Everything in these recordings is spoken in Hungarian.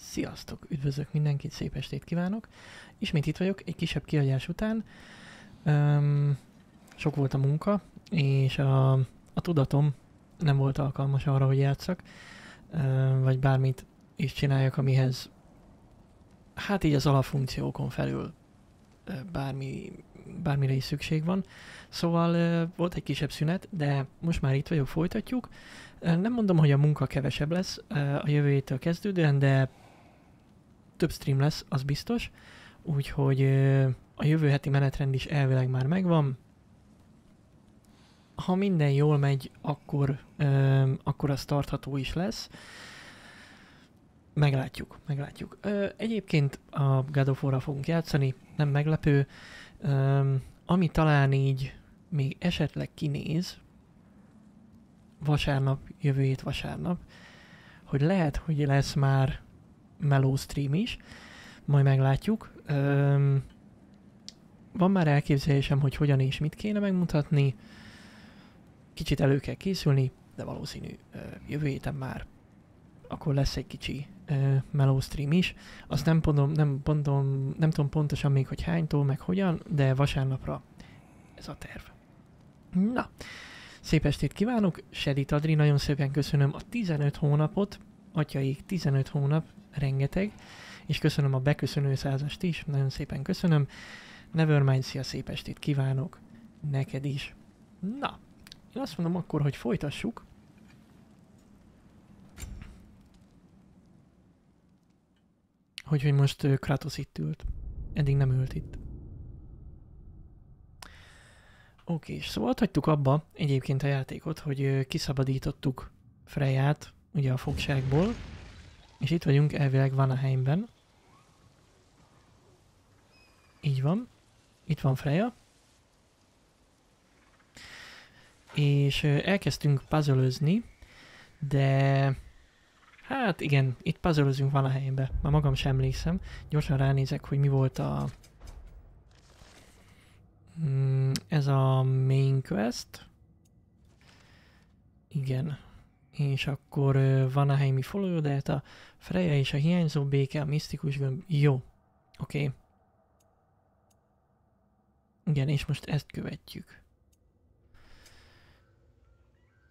Sziasztok! Üdvözlök mindenkit, szép estét kívánok! Ismét itt vagyok, egy kisebb kiadás után. Um, sok volt a munka, és a, a tudatom nem volt alkalmas arra, hogy játszak, um, vagy bármit is csináljak, amihez hát így az alapfunkciókon felül bármi, bármire is szükség van. Szóval volt egy kisebb szünet, de most már itt vagyok, folytatjuk. Nem mondom, hogy a munka kevesebb lesz a jövő kezdődően, de több stream lesz, az biztos. Úgyhogy a jövő heti menetrend is elvileg már megvan. Ha minden jól megy, akkor, akkor az tartható is lesz. Meglátjuk, meglátjuk. egyébként a God of War-ra fogunk játszani, nem meglepő. ami talán így még esetleg kinéz, vasárnap, jövő hét vasárnap, hogy lehet, hogy lesz már mellow stream is, majd meglátjuk. Öm, van már elképzelésem, hogy hogyan és mit kéne megmutatni. Kicsit elő kell készülni, de valószínű ö, jövő héten már akkor lesz egy kicsi ö, mellow stream is. Azt nem, mondom, nem, mondom, nem tudom pontosan még, hogy hánytól, meg hogyan, de vasárnapra ez a terv. Na, szép estét kívánok, Sedit Adri, nagyon szépen köszönöm a 15 hónapot, atyaik 15 hónap, rengeteg, és köszönöm a beköszönő százast is, nagyon szépen köszönöm. Nevermind, szia, szép estét kívánok neked is. Na, én azt mondom akkor, hogy folytassuk. Hogy, hogy most Kratos itt ült. Eddig nem ült itt. Oké, és szóval hagytuk abba egyébként a játékot, hogy kiszabadítottuk Freját ugye a fogságból, és itt vagyunk elvileg Vanaheimben. Így van. Itt van Freya. És elkezdtünk puzzle de hát igen, itt puzzle van a helyembe. Már magam sem emlékszem. Gyorsan ránézek, hogy mi volt a... Mm, ez a main quest. Igen, és akkor van a helyi follow a Freya és a hiányzó béke, a misztikus gömb. Jó. Oké. Okay. Igen, és most ezt követjük.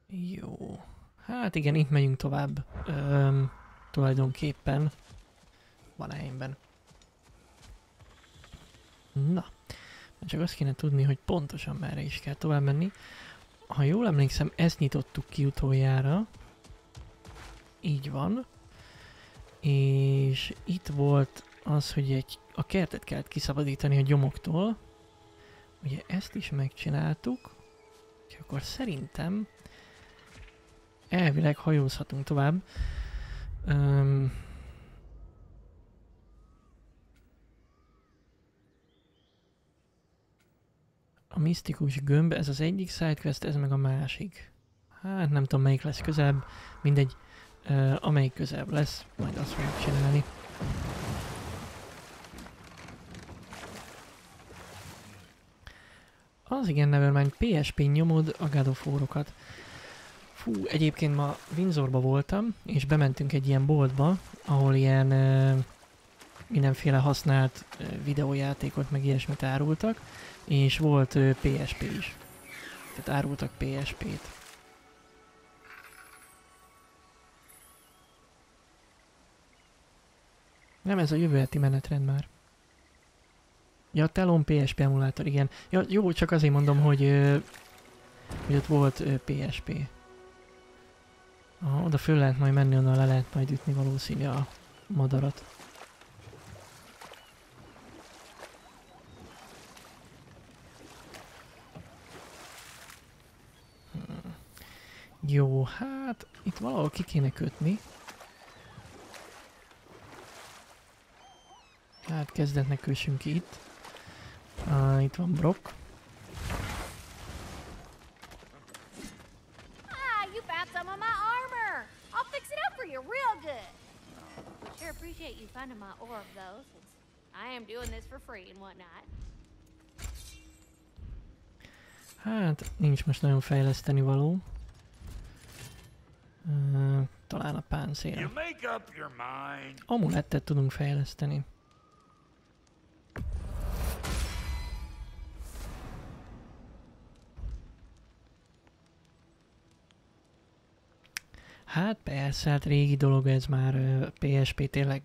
Jó. Hát igen, itt megyünk tovább. Öm, tulajdonképpen. Van helyemben. Na. Csak azt kéne tudni, hogy pontosan merre is kell tovább menni. Ha jól emlékszem, ezt nyitottuk ki utoljára. Így van. És itt volt az, hogy egy, a kertet kellett kiszabadítani a gyomoktól. Ugye ezt is megcsináltuk. És akkor szerintem elvileg hajózhatunk tovább. Um, a misztikus gömb, ez az egyik sidequest, ez meg a másik. Hát nem tudom melyik lesz közelebb, mindegy. Amelyik közelebb lesz, majd azt fogjuk csinálni. Az igen, Nevermind, PSP nyomod a God of. Fú, egyébként ma Windsorba voltam, és bementünk egy ilyen boltba, ahol ilyen uh, mindenféle használt uh, videójátékot, meg ilyesmit árultak, és volt uh, PSP is. Tehát árultak PSP-t. Nem, ez a jövő heti menetrend már. Ja, Telon PSP emulátor, igen. Ja, jó, csak azért mondom, hogy, hogy ott volt PSP. Aha, oda föl lehet majd menni, onnan le lehet majd ütni valószínű a madarat. Hmm. Jó, hát itt valahol ki kéne kötni. Hát kezdetnek kössünk itt. Uh, itt van Brock. Ah, you found some of my armor. I'll fix it up for you real good. Sure appreciate you finding my orb though, since I am doing this for free and whatnot. Hát, nincs most nagyon fejleszteni való. Uh, talán a páncél. Amulettet tudunk fejleszteni. Hát persze, hát régi dolog ez már PSP tényleg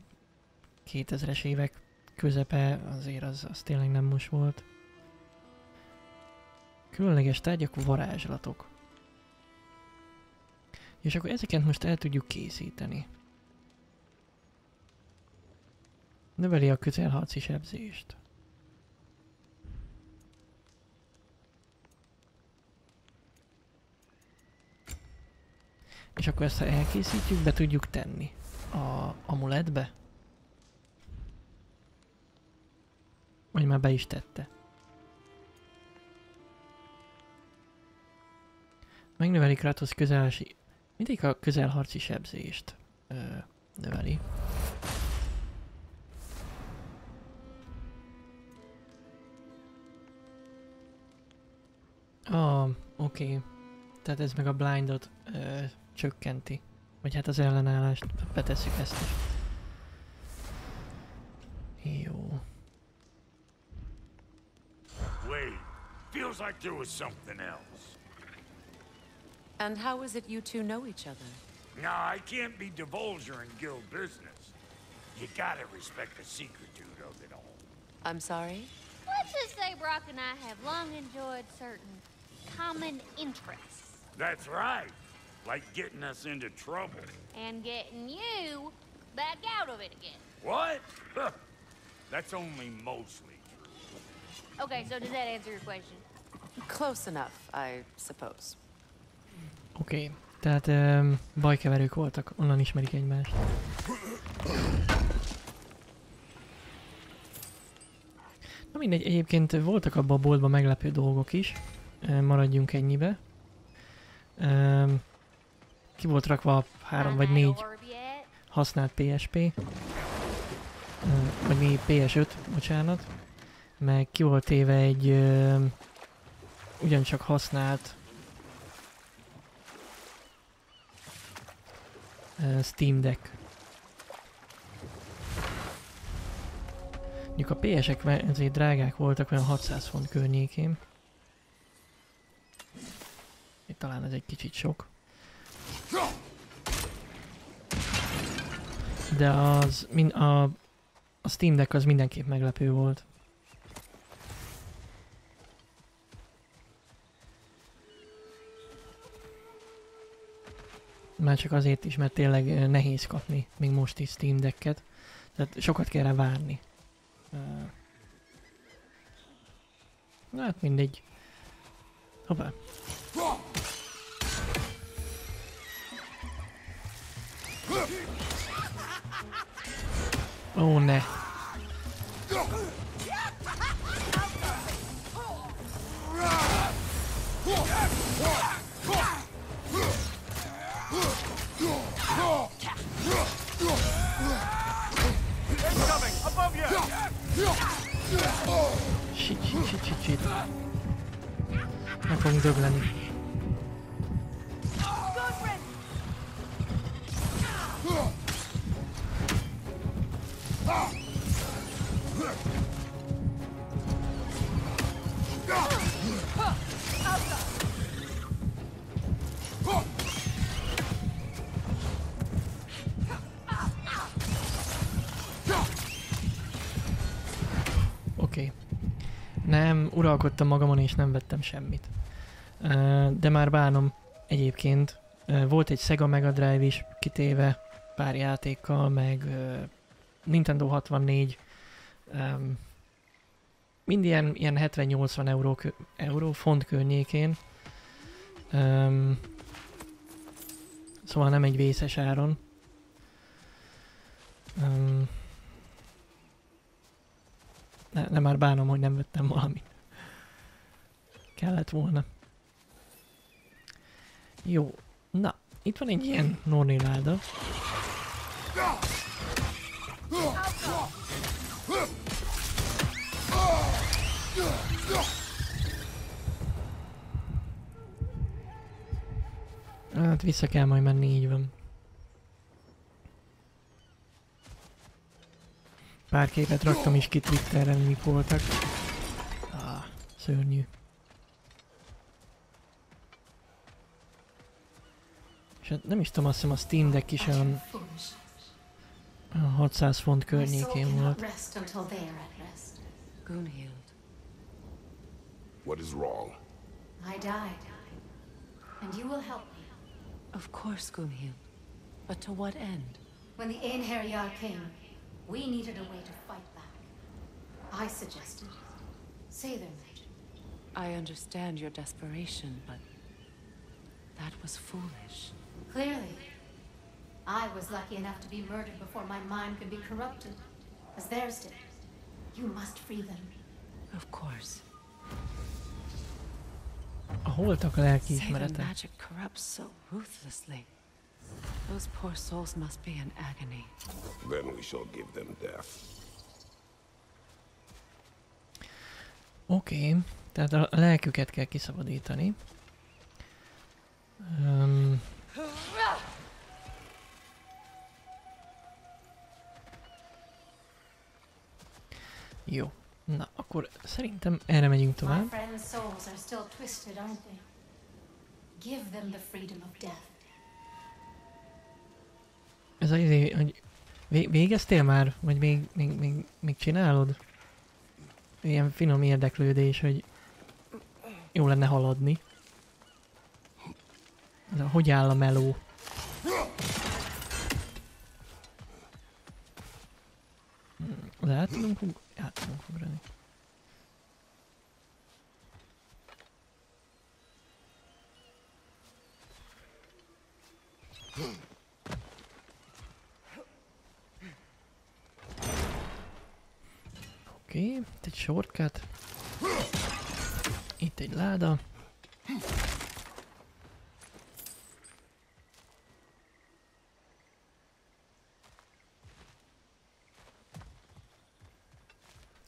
2000-es évek közepe, azért az, az tényleg nem most volt. Különleges tárgyak, varázslatok. És akkor ezeket most el tudjuk készíteni. Növeli a közelharci sebzést. És akkor ezt ha elkészítjük, be tudjuk tenni a amuletbe. Vagy már be is tette. Megnöveli Kratos közelsi... Mindig a közelharci sebzést ö, növeli. Ah, oké. Okay. Tehát ez meg a blindot ö, csökkenti. Vagy hát az ellenállást. Betesszük ezt is. Jó. Wait, feels like there was something else. And how is it you two know each other? Nah, I can't be divulging guild business. You gotta respect the secretude of it all. I'm sorry? Let's just say Brock and I have long enjoyed certain common interests. That's right. Like getting us into trouble. And getting you back out of it again. What? That's only mostly true. Okay, so does that answer your question? Close enough, I suppose. Oké. Okay. Tehát um, bajkeverők voltak, onnan ismerik egymást. Na mindegy, egyébként voltak abban a boltban meglepő dolgok is. Maradjunk ennyibe. Um, ki volt rakva három vagy négy használt PSP. Vagy mi PS5, bocsánat. Meg ki volt téve egy uh, ugyancsak használt uh, Steam Deck. Mondjuk a PS-ek ezért drágák voltak, olyan 600 font környékén. Itt talán ez egy kicsit sok. De az, min, a, a Steam Deck az mindenképp meglepő volt. Már csak azért is, mert tényleg nehéz kapni, még most is Steam Decket. Tehát sokat kell várni. Na hát mindegy. Hoppá. Ó, ne. Incoming! Above you! Shit, shit, shit, shit, shit. Meg fogunk Nem, uralkodtam magamon és nem vettem semmit. De már bánom egyébként. Volt egy Sega Mega Drive is kitéve pár játékkal, meg Nintendo 64. Um, mind ilyen, ilyen 70-80 euró, euró, font környékén. Szóval nem egy vészes áron. Um, ne, nem már bánom, hogy nem vettem valamit kellett volna. Jó, na, itt van egy ilyen norniláda. Hát vissza kell majd menni, így van. Pár képet raktam is ki Twitterre, mik voltak. Ah, szörnyű. És nem is tudom, azt hiszem a Steam Deck is olyan 600 font környékén volt. rest until they are at rest. Gunhild. What is wrong? I died. And you will help me. Of course, Gunhild. But to what end? When the Einherjar came, we needed a way to fight back. I suggested. Say their magic. I understand your desperation, but that was foolish. Clearly. I was lucky enough to be murdered before my mind could be corrupted, as theirs did. You must free them. Of course. A holtak a Say the magic corrupts so ruthlessly. Those poor souls must be in agony. Then we shall give them death. Oké, okay, tehát a lelküket kell kiszabadítani. Um, jó. Na, akkor szerintem erre megyünk tovább. twisted, the. Ez az izé, hogy vé- végeztél már? Vagy még, még, még, még csinálod? Ilyen finom érdeklődés, hogy jó lenne haladni. A, hogy áll a meló? Hmm, De át tudunk, ug- át tudunk ugrani. Oké, okay, itt egy shortcut. Itt egy láda.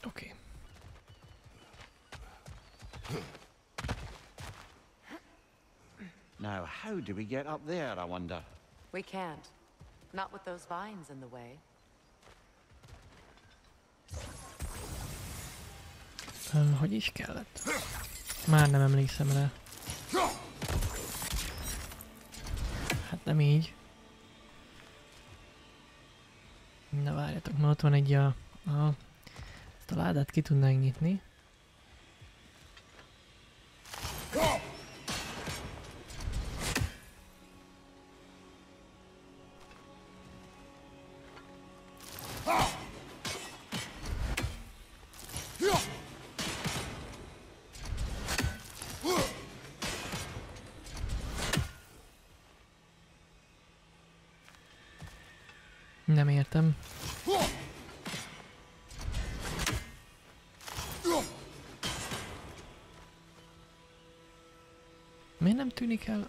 Oké. Okay. Now, how do we get up there, I wonder? We can't. Not with those vines in the way. Uh, hogy is kellett? Már nem emlékszem rá. Hát nem így. Na várjatok, ma ott van egy a... a ezt a ládát ki tudnánk nyitni. Tűnik el?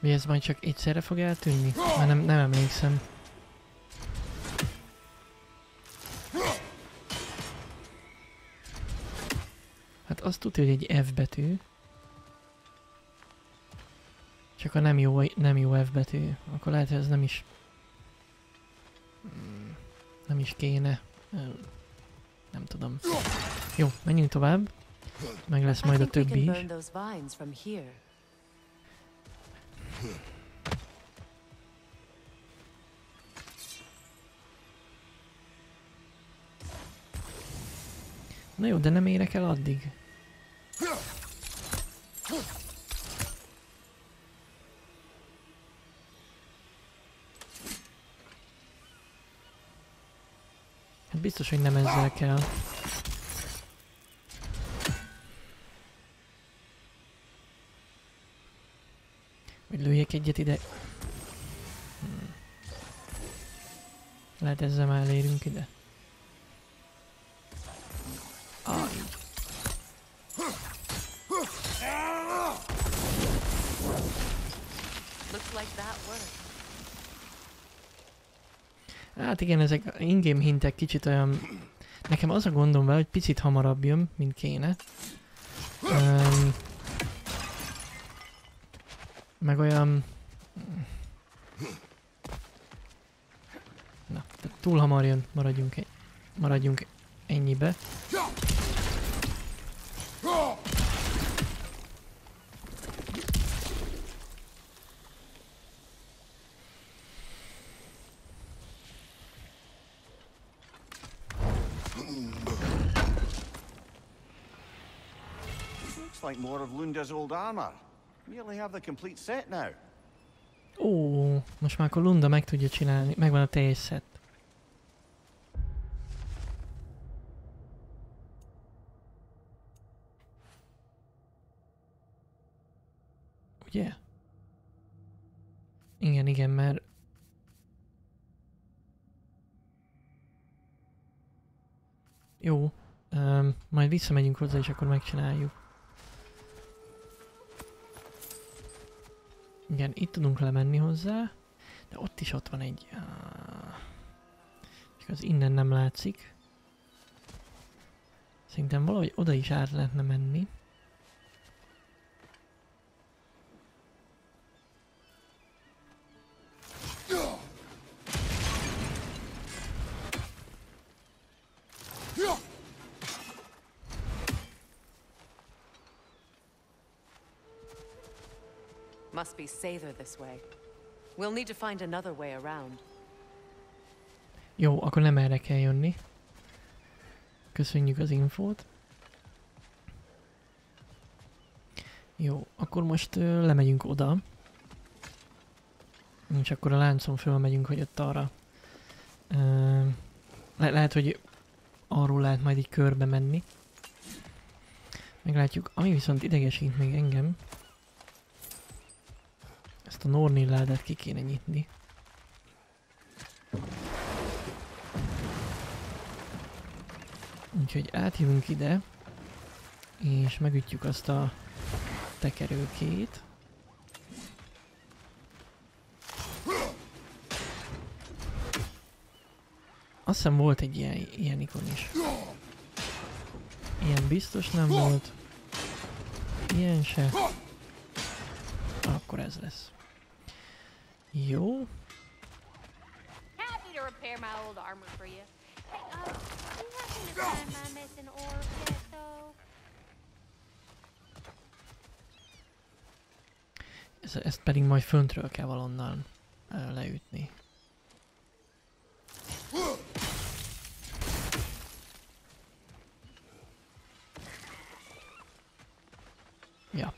Vagy ez majd csak egyszerre fog eltűnni? Már nem, nem emlékszem. Hát azt tudja, hogy egy F betű. Csak a nem jó, nem jó F betű. Akkor lehet, hogy ez nem is... Mm, Nem is kéne. Nem tudom. Jó, menjünk tovább. Meg lesz majd a többi is. Na jó, de nem érek el addig. Hát biztos, hogy nem ezzel kell. Hogy lőjek egyet ide. Hmm. Lehet ezzel már elérünk ide. Ah, így. Hát igen, ezek in-game hintek kicsit olyan... Nekem az a gondom vele, hogy picit hamarabb jön, mint kéne. Um, meg olyan... túl hamar jön, maradjunk, maradjunk ennyibe. Like more of Lunda's old armor. Ó, most már akkor Lunda meg tudja csinálni, megvan a teljes szett. Ugye? Igen, igen, mert... Jó, um, majd visszamegyünk hozzá, és akkor megcsináljuk. Igen, itt tudunk lemenni hozzá, de ott is ott van egy... Csak az innen nem látszik. Szerintem valahogy oda is át lehetne menni. Sather this way. We'll need to find another way around. Jó, akkor nem erre kell jönni. Köszönjük az infót. Jó, akkor most ö, lemegyünk oda. És akkor a láncon fölmegyünk, hogy ott arra. Ö, le- lehet, hogy arról lehet majd így körbe menni. Meglátjuk. Ami viszont idegesít még engem. Ezt a Nornilládát ki kéne nyitni. Úgyhogy átjövünk ide, és megütjük azt a tekerőkét. Azt hiszem volt egy ilyen, ilyen ikon is. Ilyen biztos nem volt. Ilyen se. Akkor ez lesz. Jó. Happy to repair my old armor for you. Hey, you happen to find my missing orb yet, though? Ez, ezt pedig majd föntről kell valonnan leütni. Ja.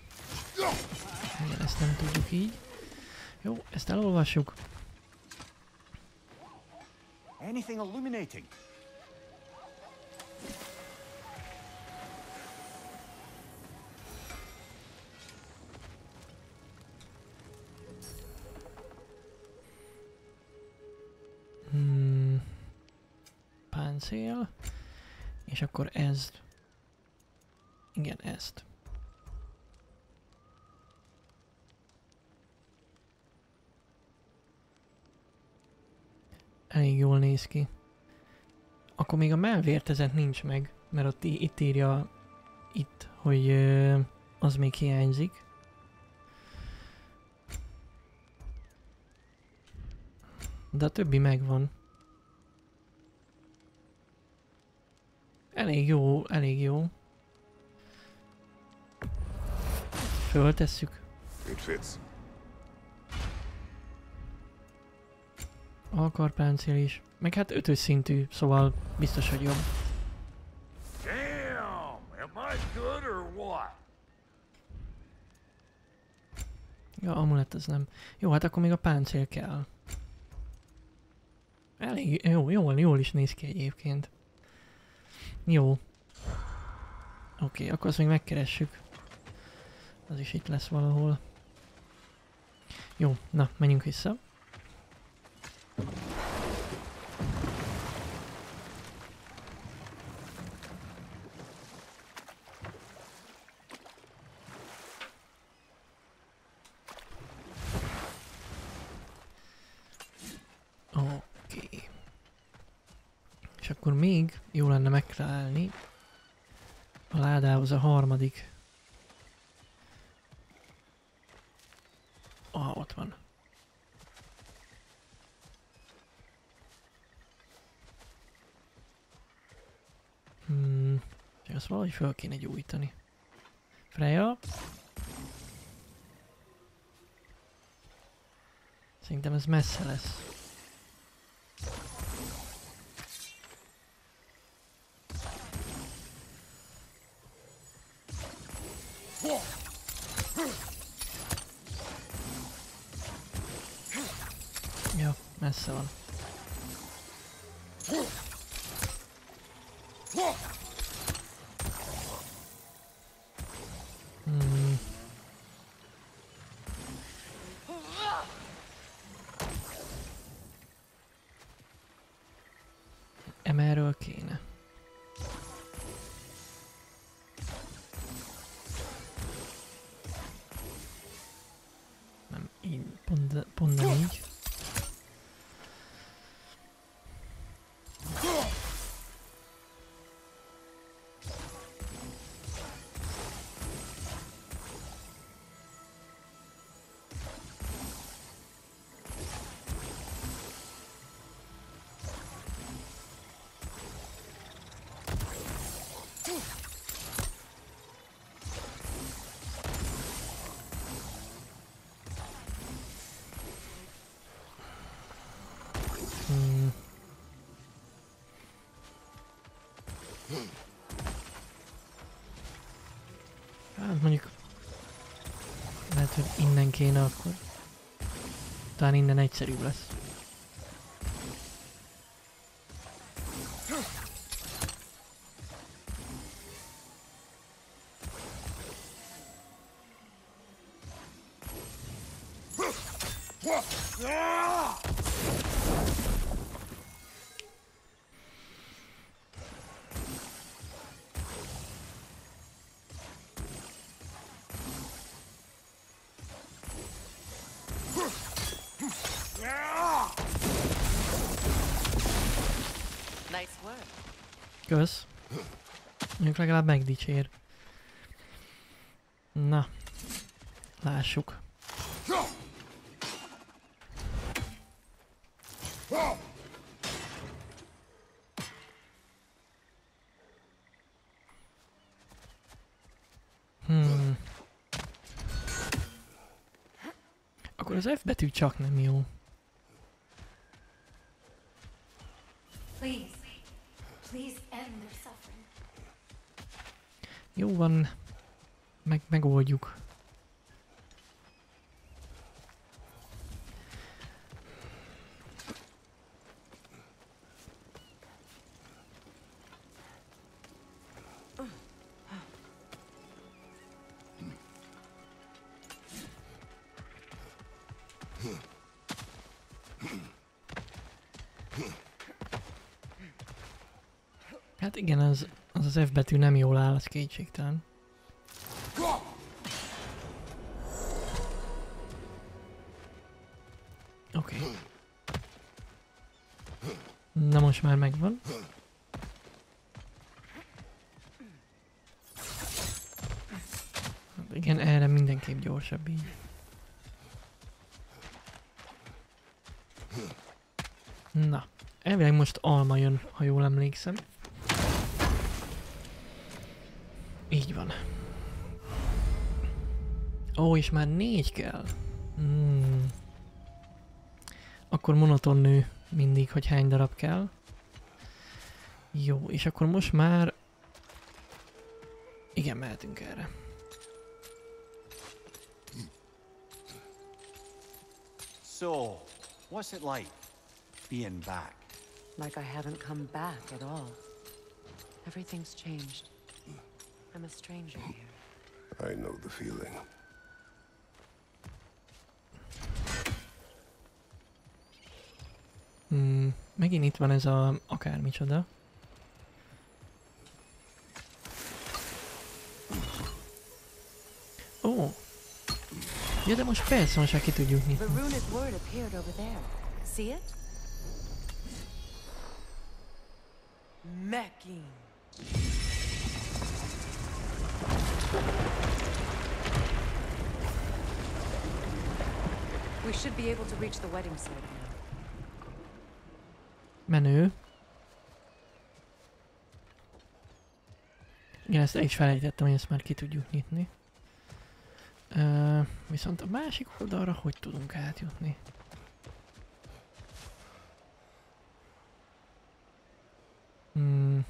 Igen, ezt nem tudjuk így. Ezt elolvassuk. Anything illuminating? Hmm. Páncél. És akkor ez. Igen, ezt. Elég jól néz ki. Akkor még a mellvértezet nincs meg, mert ott itt írja itt, hogy ö, az még hiányzik. De a többi megvan. Elég jó, elég jó. Föltesszük. It fits. Alkarpáncél is. Meg hát ötös szintű, szóval biztos, hogy jobb. Ja, amulett az nem. Jó, hát akkor még a páncél kell. Elég jó, jól, jól is néz ki egyébként. Jó. Oké, okay, akkor azt még megkeressük. Az is itt lesz valahol. Jó, na, menjünk vissza. És akkor még jó lenne megtalálni a ládához a harmadik. Ah, ott van. Ezt valahogy föl kéne gyújtani. Freya. Szerintem ez messze lesz. Hát mondjuk lehet, hogy innen kéne akkor. Talán innen egyszerűbb lesz. Mondjuk legalább megdicsér. Na. Lássuk. Hmm. Akkor az F betű csak nem jó. Az F betű nem jól áll, az kétségtelen. Oké. Okay. Na most már megvan. Igen, erre mindenképp gyorsabb így. Na, elvileg most alma jön, ha jól emlékszem. Ó, és már négy kell. Hmm. Akkor monoton nő mindig, hogy hány darab kell. Jó, és akkor most már... Igen, mehetünk erre. So, what's it like being back? Like I haven't come back at all. Everything's changed. I'm a stranger here. I know the feeling. Hmm, megint itt van ez a akármicsoda. Ó. Ja, de most persze, már ki tudjuk nyitni. Mecking. We should be able to reach the wedding site. Menő. Igen, ezt el is felejtettem, hogy ezt már ki tudjuk nyitni. Uh, viszont a másik oldalra hogy tudunk átjutni? Hmm.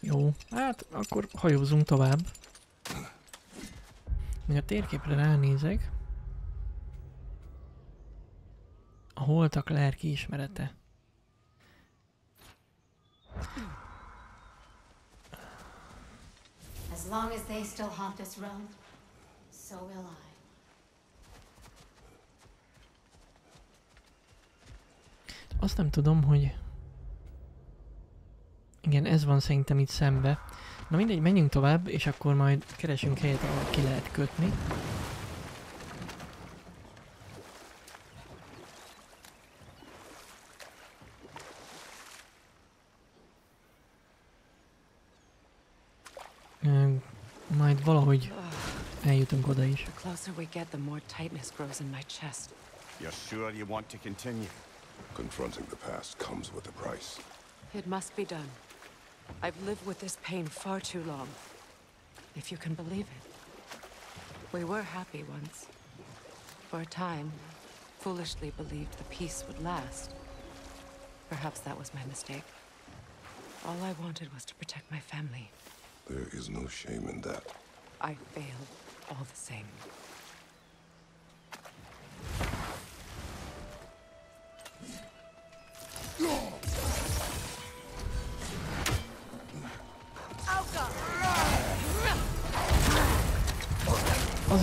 Jó, hát akkor hajózunk tovább. Még a térképre ránézek. A holtak lelki ismerete. As long as they still haunt this realm, so will I. Azt nem tudom, hogy... Igen, ez van szerintem itt szembe. Na mindegy, menjünk tovább, és akkor majd keresünk helyet, ahol ki lehet kötni. Majd valahogy eljutunk oda is. The closer we get, the more tightness grows in my chest. You're sure you want to continue? Confronting the past comes with a price. It must be done. I've lived with this pain far too long. If you can believe it. We were happy once. For a time, foolishly believed the peace would last. Perhaps that was my mistake. All I wanted was to protect my family. There is no shame in that. I failed all the same.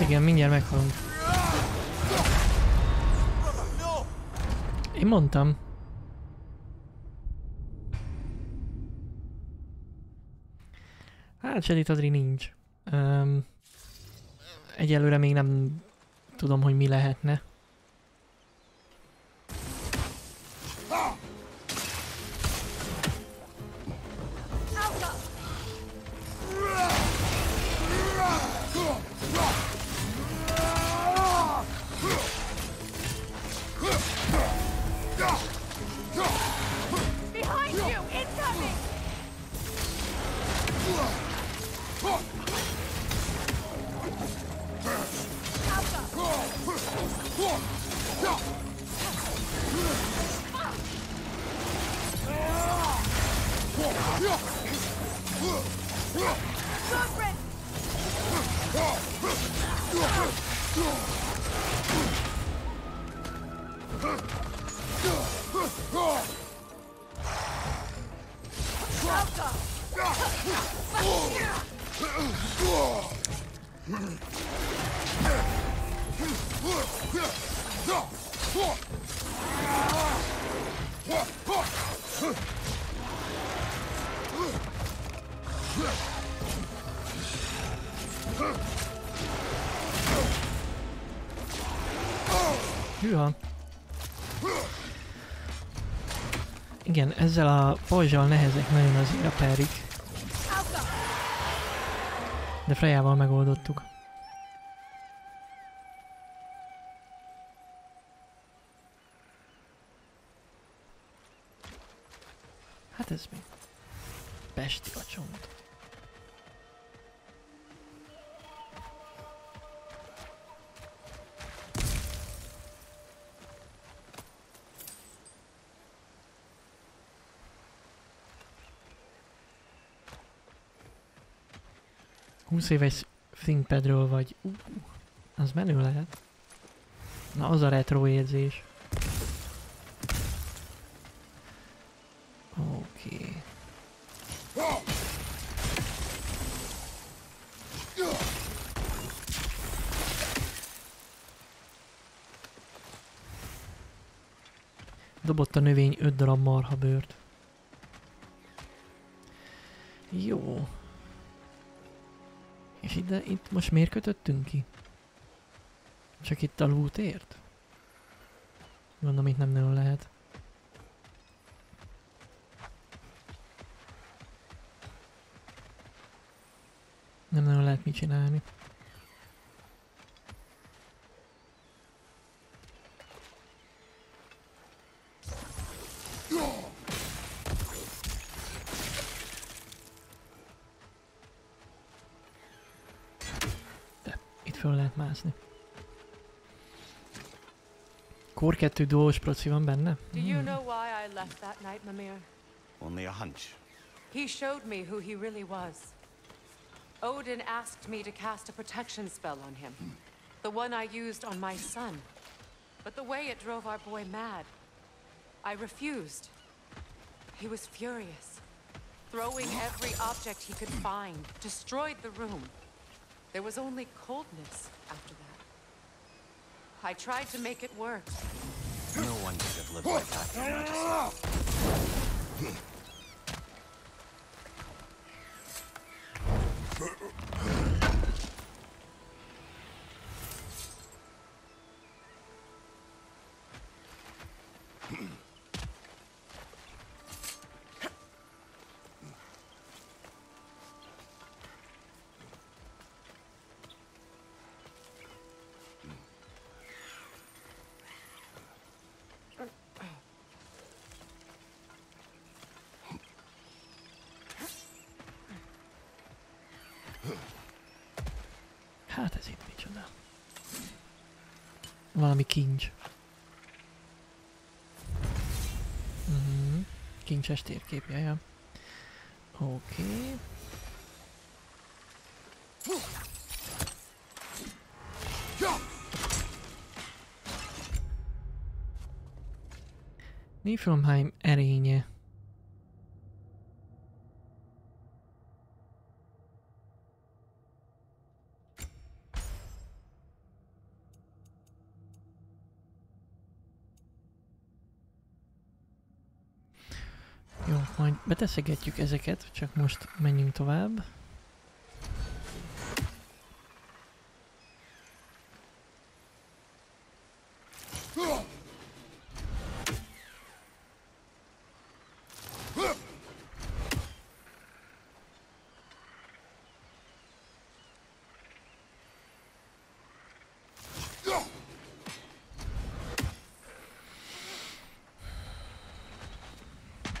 Igen, mindjárt meghalunk. Én mondtam. Hát Sedit Adri nincs. Um, egyelőre még nem tudom, hogy mi lehetne. Ezzel a pajzsal nehezek nagyon az a perik. De Frejával megoldottuk. Hát ez mi? Pesti a csont. Húsz éves ThinkPadről vagy. Uh, az menő lehet. Na, az a retro érzés. Oké. Okay. Dobott a növény 5 darab marha bőrt. Jó. Ide, itt most miért kötöttünk ki? Csak itt a lootért? Gondolom itt nem nagyon lehet. Nem nagyon lehet mit csinálni. Kor 2 duós proci van benne? Do you mm. know why I left that night, Mimir? Only a hunch. He showed me who he really was. Odin asked me to cast a protection spell on him. The one I used on my son. But the way it drove our boy mad. I refused. He was furious. Throwing every object he could find, destroyed the room. There was only coldness after that. I tried to make it work. No one could have lived like that, Hát ez itt micsoda. Valami kincs. Mhm. Kincses térkép, jaja. Oké. Okay. Niflheim erénye. Jó, majd beteszegetjük ezeket, csak most menjünk tovább.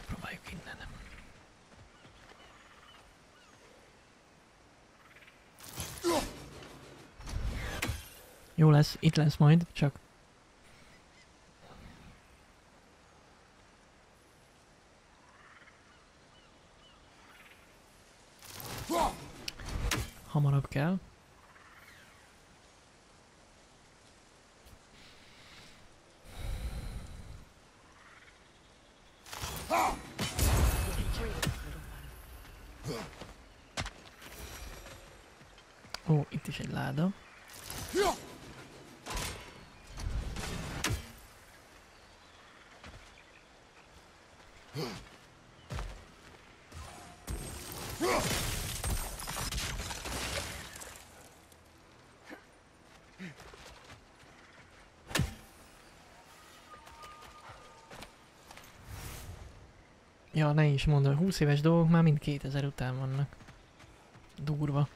Próbáljuk innen. Jó lesz, itt lesz majd, csak... Hamarabb kell. Ó, itt is egy láda. Ja, ne is mondom, 20 éves dolgok már mind 2000 után vannak. Durva.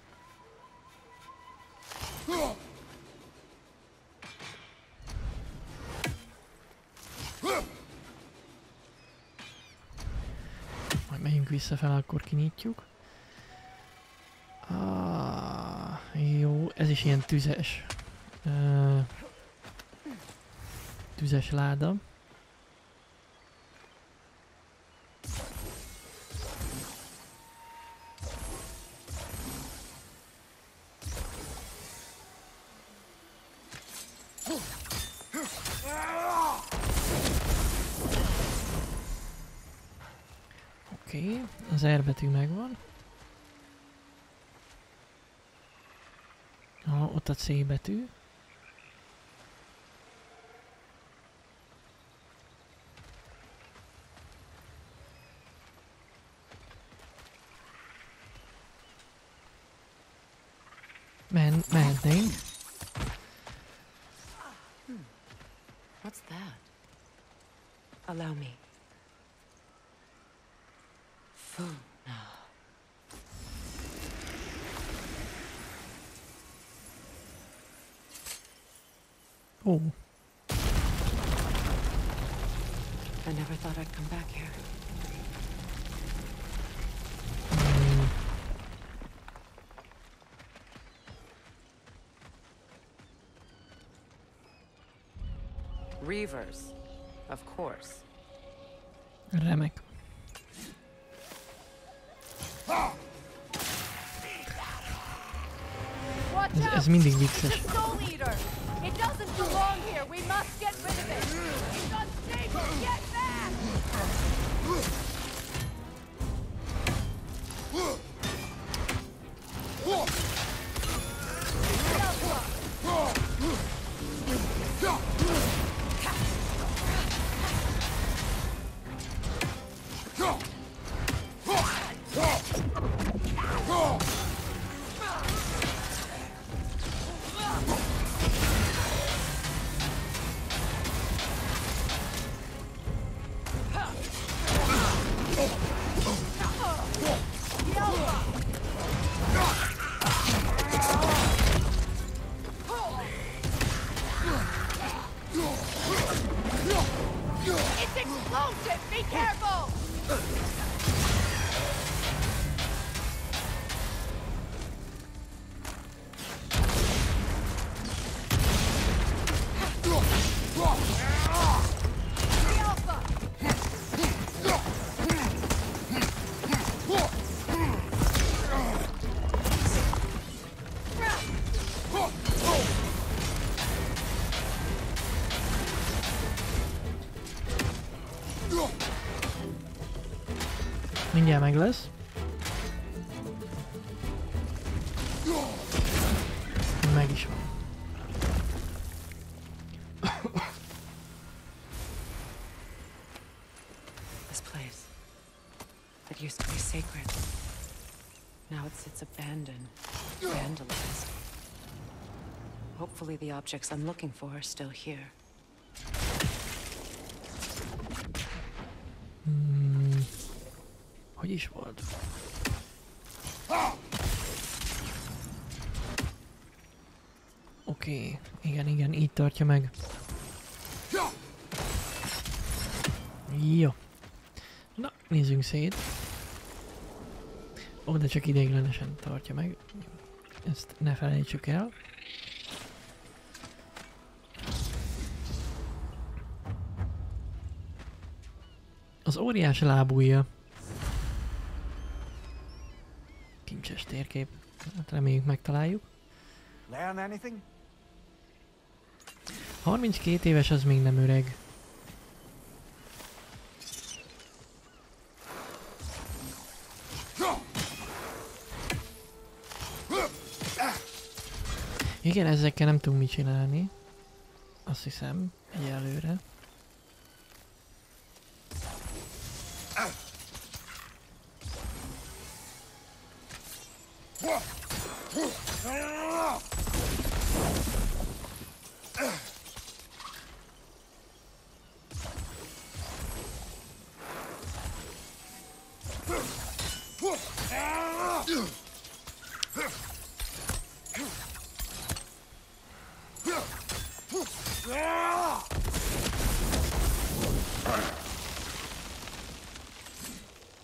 Majd megyünk visszafele, akkor kinyitjuk. Ah, jó, ez is ilyen tüzes. Uh, tüzes láda. C betű. Men, mehetnénk. What's that? Allow me. Never thought I'd come back here. Mm. Reavers, of course. Remek. Ez, ez mindig vicces. Meg lesz. Meg is. This place. that used to be sacred. Now it sits abandoned, vandalized. Hopefully the objects I'm looking for are still here. Tartja meg. Jó. Na, nézzünk szét. Ó, de csak ideiglenesen tartja meg. Ezt ne felejtsük el. Az óriás lábúja. Kincses térkép. Hát reméljük megtaláljuk. Learn anything? 32 éves az még nem öreg. Igen, ezekkel nem tudunk mit csinálni. Azt hiszem, egyelőre.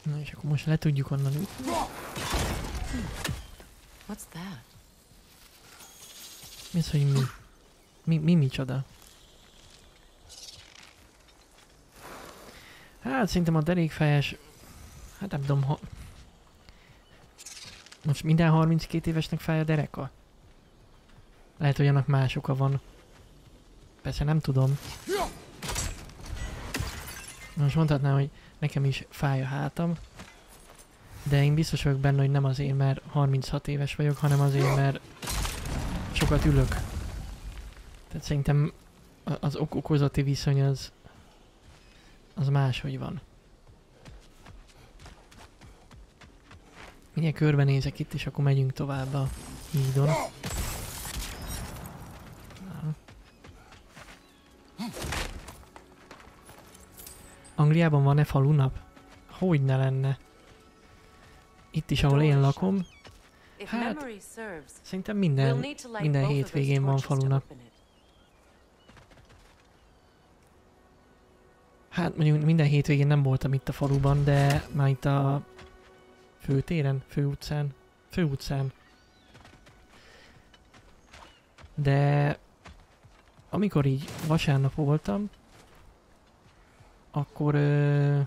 Na és akkor most le tudjuk onnan ütni. What's that? Mi az, hogy mi? Mi, mi micsoda? Hát szerintem a derékfejes... Hát nem tudom, ha... Most minden 32 évesnek fáj a dereka? Lehet, hogy annak más oka van. Persze nem tudom. Most mondhatnám, hogy nekem is fáj a hátam. De én biztos vagyok benne, hogy nem azért, mert 36 éves vagyok, hanem azért, mert sokat ülök. Tehát szerintem az ok okozati viszony az, az máshogy van. Mindjárt körbenézek itt, és akkor megyünk tovább a hídon. Angliában van-e falunap? Hogy ne lenne? Itt is, ahol én lakom, Hát, szerintem minden, minden hétvégén van falunap. Hát mondjuk minden hétvégén nem voltam itt a faluban, de már itt a főtéren, főutcán, főutcán. De amikor így vasárnap voltam, akkor, ö,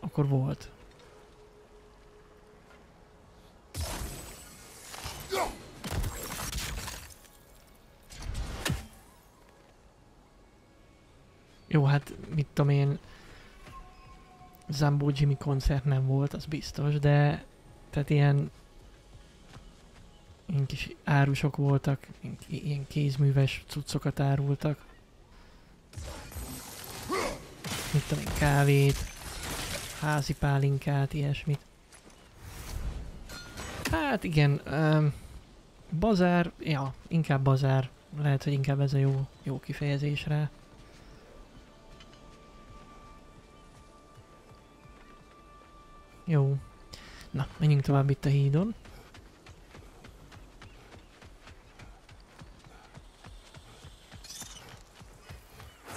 akkor volt. Jó, hát mit tudom én, Zambó Jimmy koncert nem volt, az biztos, de tehát ilyen ilyen kis árusok voltak, ilyen, kézműves cuccokat árultak. Mit tudom én, kávét, házi pálinkát, ilyesmit. Hát igen, um, bazár, ja, inkább bazár. Lehet, hogy inkább ez a jó, jó kifejezés rá. Jó. Na, menjünk tovább itt a hídon.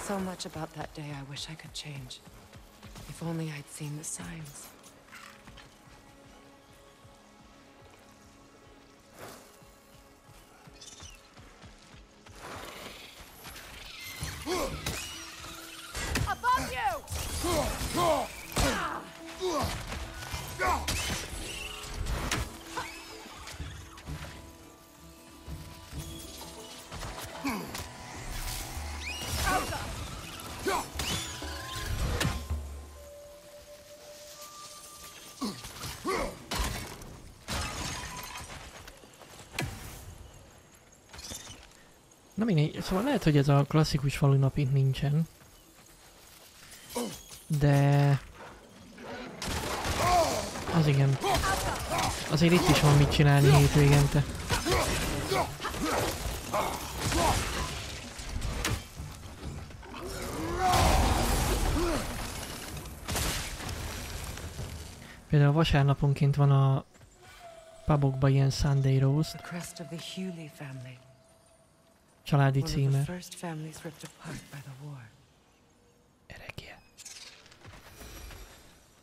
So much about that day I wish I could change. If only I'd seen the signs. Mindegy, szóval lehet, hogy ez a klasszikus falu nap itt nincsen. De... Az igen. Azért itt is van mit csinálni hétvégente. Például vasárnaponként van a pubokban ilyen Sunday roast, The crest of the Hewley family. Családi One of the címer. first families ripped apart by the war. Eregie.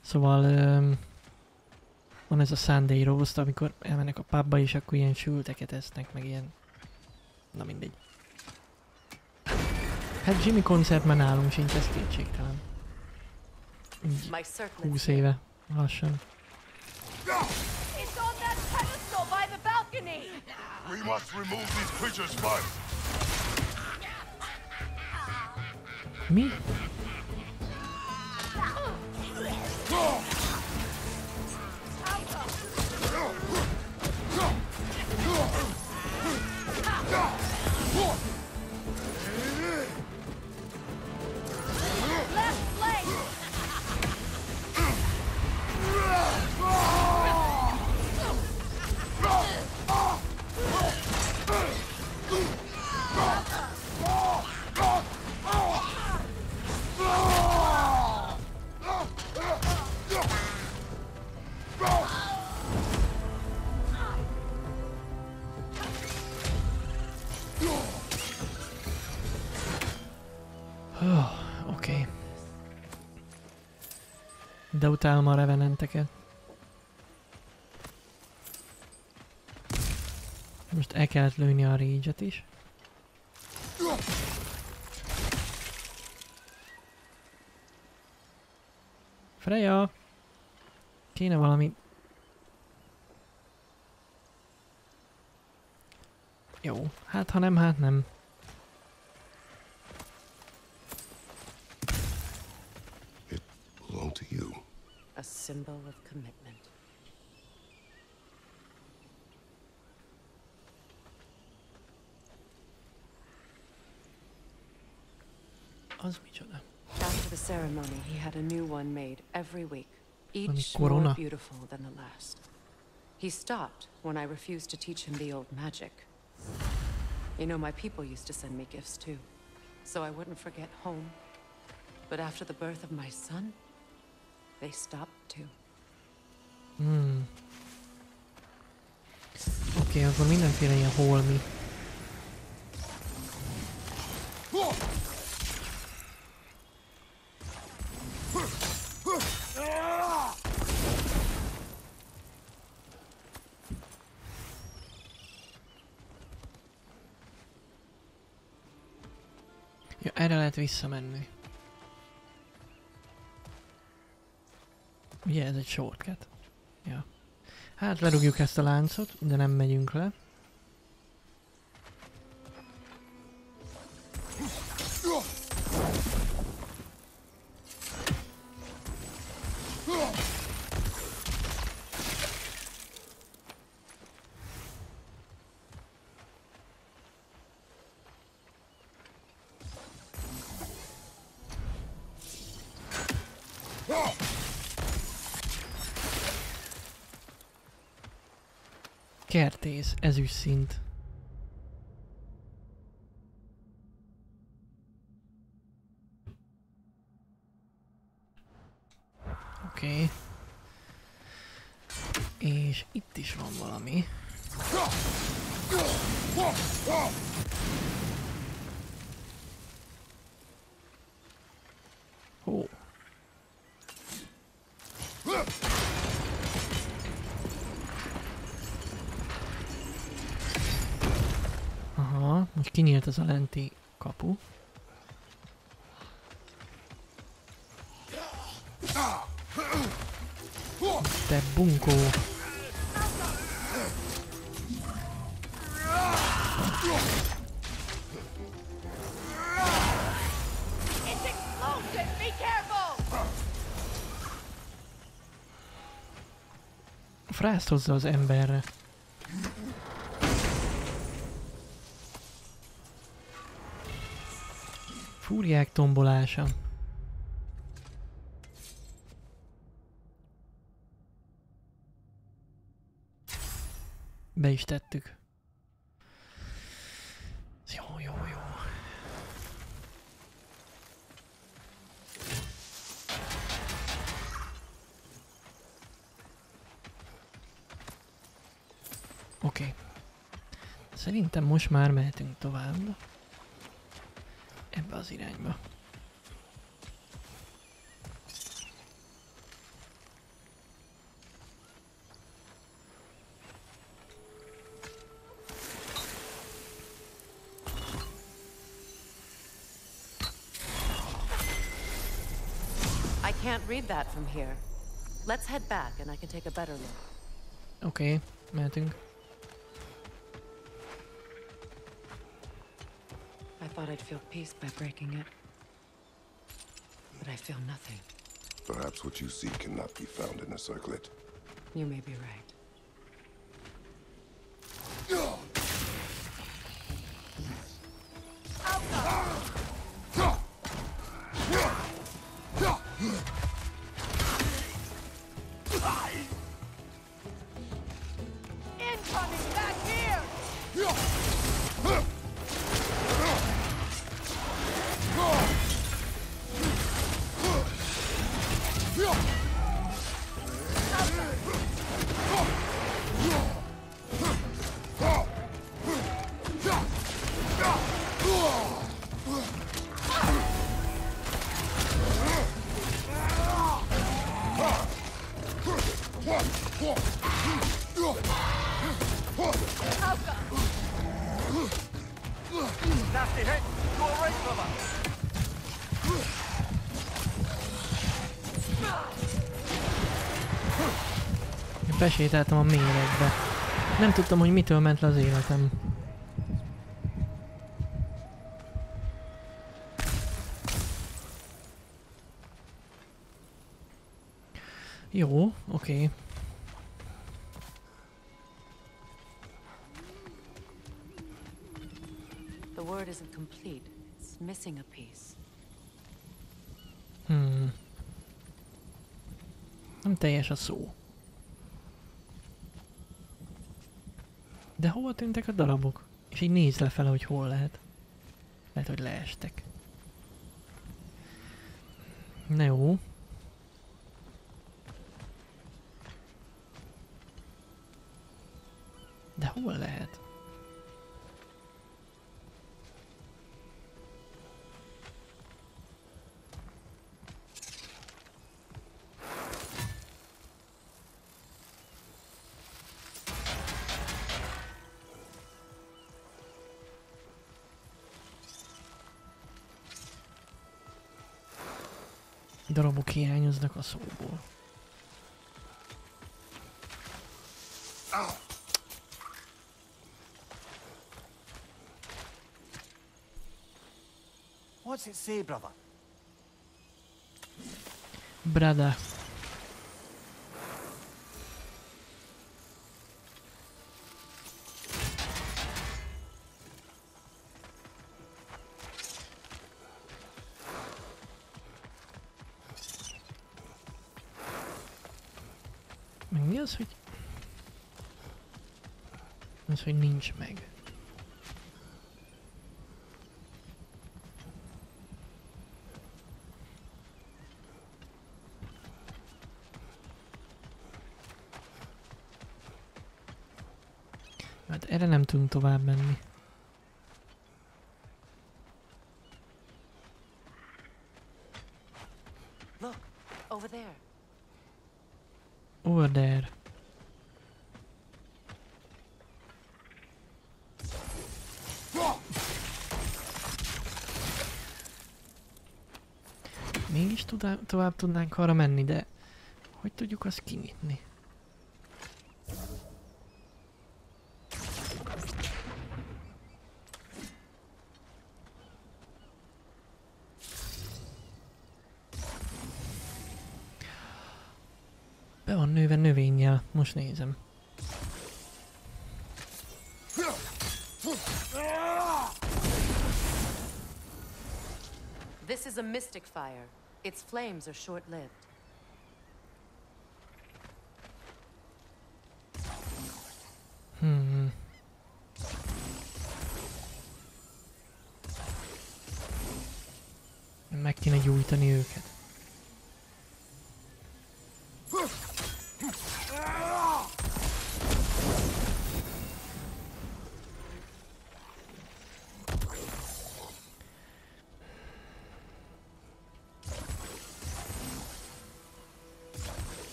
Szóval um, van ez a Sunday roast, amikor elmennek a pubba és akkor ilyen sülteket esznek, meg ilyen... Na mindegy. Hát Jimmy koncert már nálunk sincs, ez kétségtelen. Így My circlet. 20 éve, lassan. We must remove these creatures first. Mi? Utálom a revenenteket. Most el kellett lőni a rage is. Freya! Kéne valami... Jó, hát ha nem, hát nem. Symbol of commitment. Az? After the ceremony, he had a new one made every week, each more beautiful than the last. He stopped when I refused to teach him the old magic. You know, my people used to send me gifts too, so I wouldn't forget home. But after the birth of my son, they stopped too. Hmm. Oké, okay, akkor mindenféle ilyen holmi. Ja, erre lehet visszamenni. Ugye ez egy shortcut? Ja. Hát lerúgjuk ezt a láncot, de nem megyünk le. Kertész, ezüst szint. Frászt hozza az emberre. Fúriák tombolása. Be is tettük. Szerintem most már mehetünk tovább. Ebbe az irányba. I can't read that from here. Let's head back and I can take a better look. Okay, mehetünk. Thought I'd feel peace by breaking it. But I feel nothing. Perhaps what you seek cannot be found in a circlet. You may be right. Besétáltam a méregbe. Nem tudtam, hogy mitől ment le az életem. Jó, oké. Okay. The word isn't complete. It's missing a piece. Hmm. Nem teljes a szó. De hova tűntek a darabok? És így néz lefele, hogy hol lehet. Lehet, hogy leestek. Na jó. De hol lehet? Darabok hiányoznak a szóból. What's it say, brother? Brada. Hogy nincs meg. Hát erre nem tudunk tovább menni. Look, over there. Over there. Tovább tudnánk arra menni, de hogy tudjuk azt kinyitni? Be van nőve növényjel, most nézem. This is a mystic fire. Its flames are short-lived.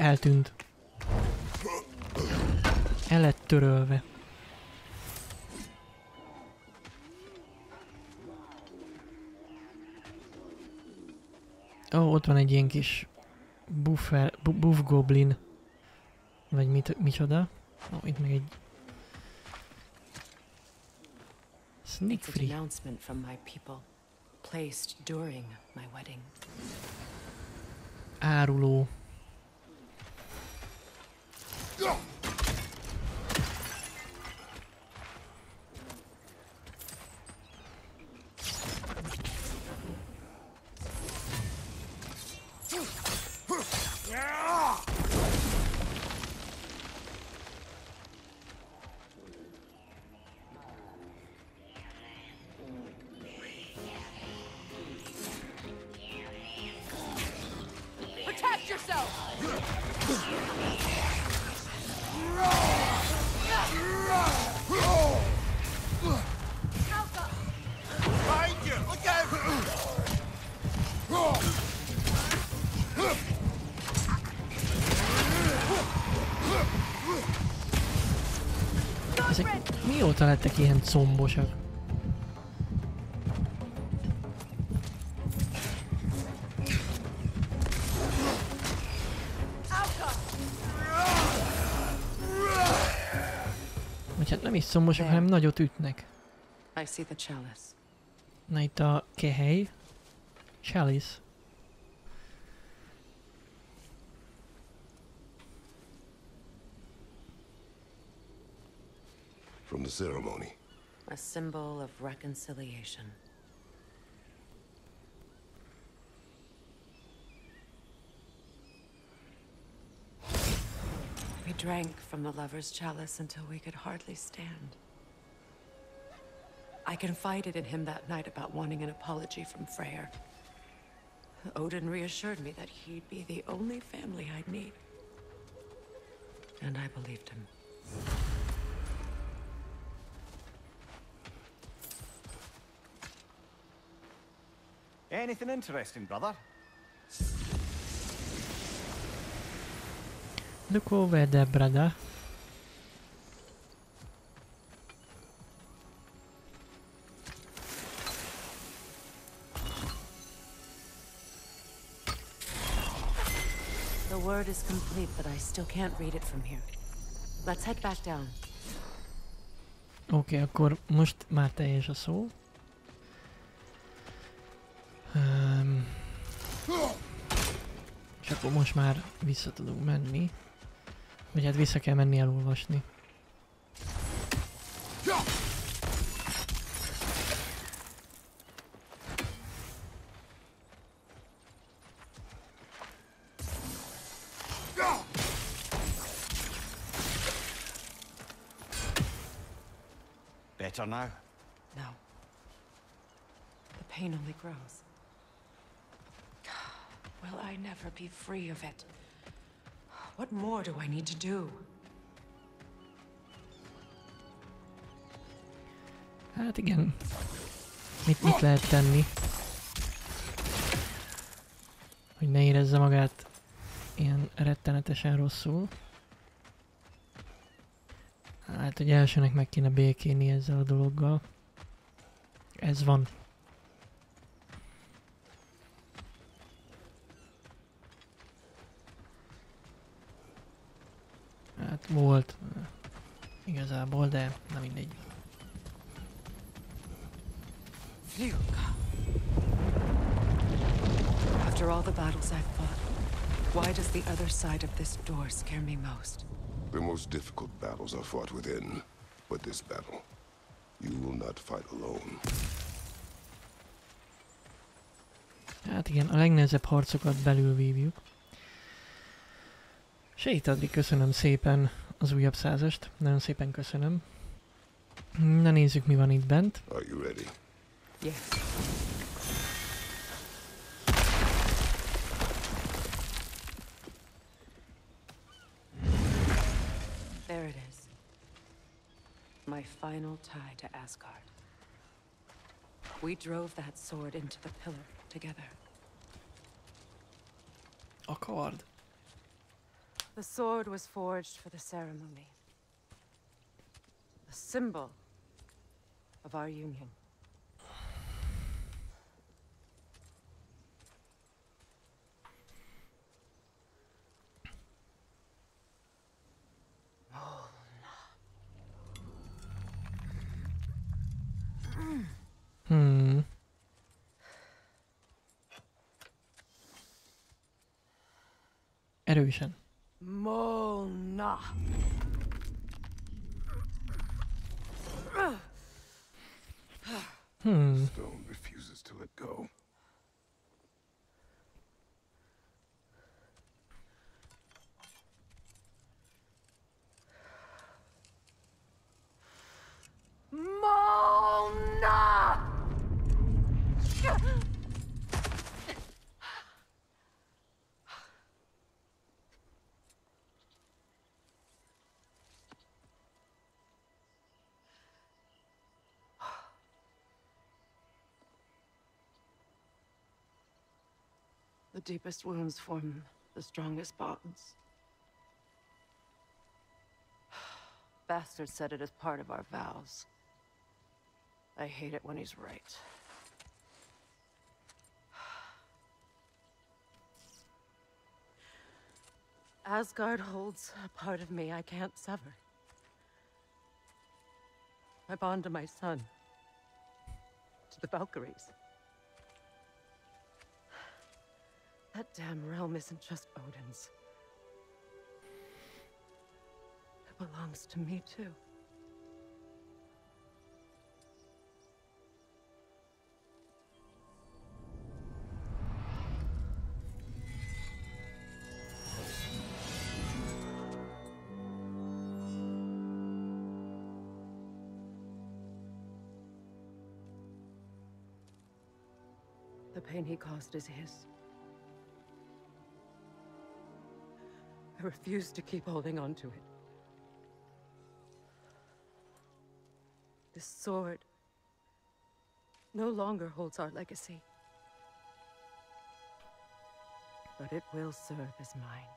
Eltűnt. El lett törölve. Ó, oh, ott van egy ilyen kis buffer, bu, buff goblin. Vagy mit, micsoda? Ó, oh, itt meg egy... Sneak It's free. denouncement from my people, placed during my wedding. Áruló. Mióta lettek ilyen combosak? Vagy hát nem is combosak, hanem nagyot ütnek. Na itt a kehely. Chalice. From the ceremony. A symbol of reconciliation. We drank from the lover's chalice until we could hardly stand. I confided in him that night about wanting an apology from Freyr. Odin reassured me that he'd be the only family I'd need. And I believed him. Anything interesting, brother? Look over there, brother. The word is complete, but I still can't read it from here. Let's head back down. Oké, okay, akkor most már teljes a szó. Um, és akkor most már vissza tudunk menni. Vagy hát vissza kell menni elolvasni. Better now? No. The pain only grows. Will I never be free of it? What more do I need to do? Hát igen. Mit, mit lehet tenni? Hogy ne érezze magát ilyen rettenetesen rosszul. Hát, hogy elsőnek meg kéne békéni ezzel a dologgal. Ez van. Hát volt. Igazából, de nem mindegy. After all the battles I've fought, why does the other side of this door scare me most? The most difficult battles are fought within. But this battle, you will not fight alone. Hát igen, a legnehezebb harcokat belül vívjuk. Sétadri, köszönöm szépen az újabb százast. Nagyon szépen köszönöm. Na nézzük, mi van itt bent. Are you ready? Yes. There it is. My final tie to Asgard. We drove that sword into the pillar together. A kard. The sword was forged for the ceremony. A symbol of our union. Hmm. Erősen. Mona. Hmm. Stone refuses to let go. The deepest wounds form the strongest bonds. Bastard said it as part of our vows. I hate it when he's right. Asgard holds a part of me I can't sever. I bond to my son, to the Valkyries. That damn realm isn't just Odin's. It belongs to me too. The pain he caused is his. I refuse to keep holding on to it. This sword no longer holds our legacy. But it will serve as mine.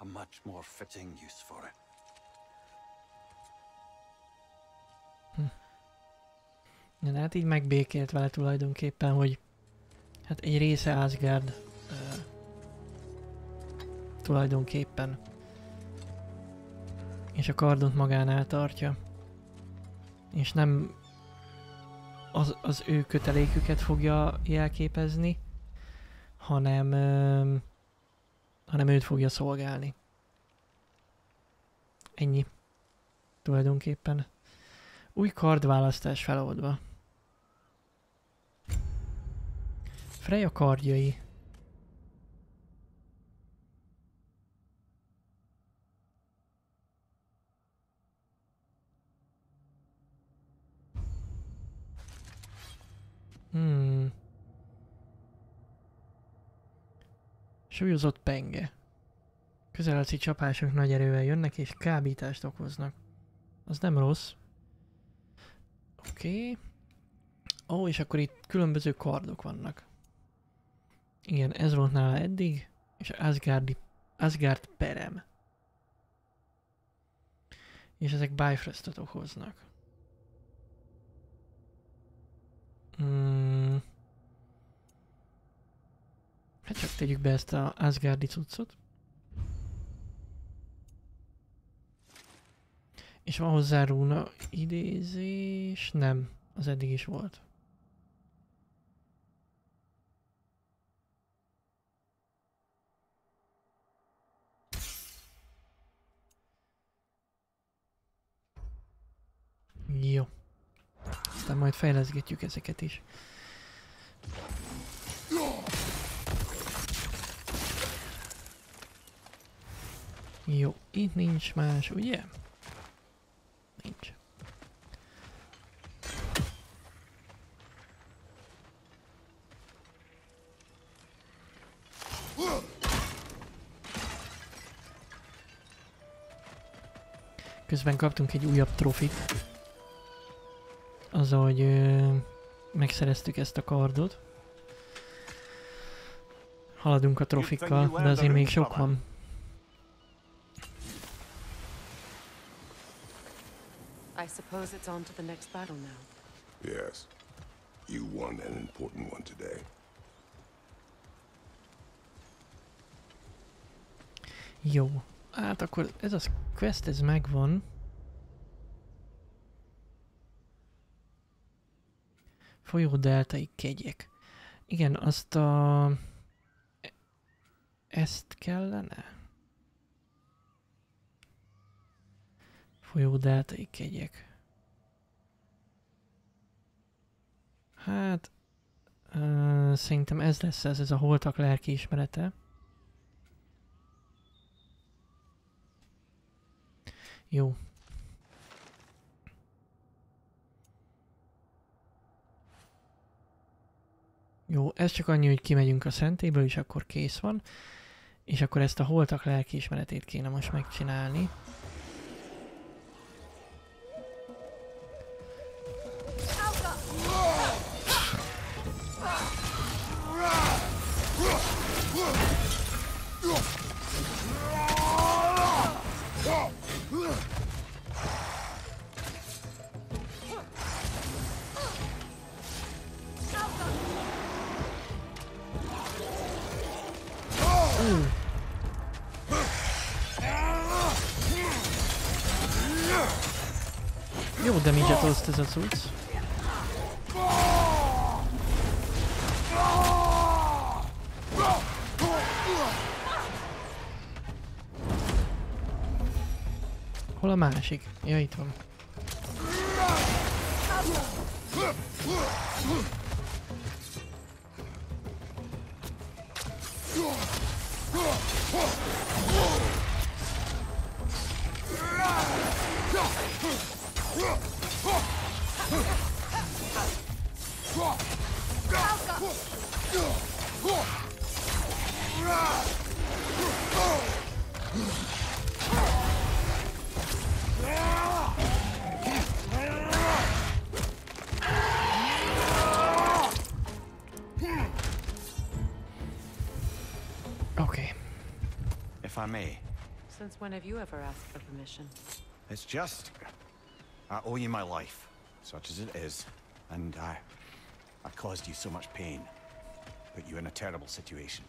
A much more fitting use for it. Hm. Ja, hát így megbékélt vele tulajdonképpen, hogy hát egy része Asgard tulajdonképpen. És a kardot magánál tartja. És nem az, az ő köteléküket fogja jelképezni, hanem, uh, hanem őt fogja szolgálni. Ennyi. Tulajdonképpen. Új kardválasztás feloldva. Freya kardjai. Hmm. Súlyozott penge. Közelci csapások nagy erővel jönnek és kábítást okoznak. Az nem rossz. Oké. Okay. Ó, oh, és akkor itt különböző kardok vannak. Igen, ez volt nála eddig, és Asgardi, Asgard perem. És ezek Bifrostot okoznak. Hmm. Hát csak tegyük be ezt a Asgardi cuccot. És van hozzá rúna idézés? Nem, az eddig is volt. Jó. Aztán majd fejleszgetjük ezeket is. Jó, itt nincs más, ugye? Nincs. Közben kaptunk egy újabb trofit. Azzal, hogy ö, megszereztük ezt a kardot. Haladunk a trofikkal, de azért még sok van. Suppose it's on to the next battle now. Yes. You won an important one today. Jó. Hát akkor ez a quest, ez megvan. Folyó deltai kegyek. Igen, azt a... Ezt kellene? Folyó deltai kegyek. Hát... Uh, szerintem ez lesz ez, ez a holtak lelkiismerete. Jó. Jó, ez csak annyi, hogy kimegyünk a szentélyből, és akkor kész van. És akkor ezt a holtak lelkiismeretét kéne most megcsinálni. Jó damage-et oszt ez a cucc. Hol a másik? Ja, itt van. Oké. If I may, Since when have you ever asked for permission? it's just. I owe you my life, such as it is, and I. I caused you so much pain. Put you in a terrible situation.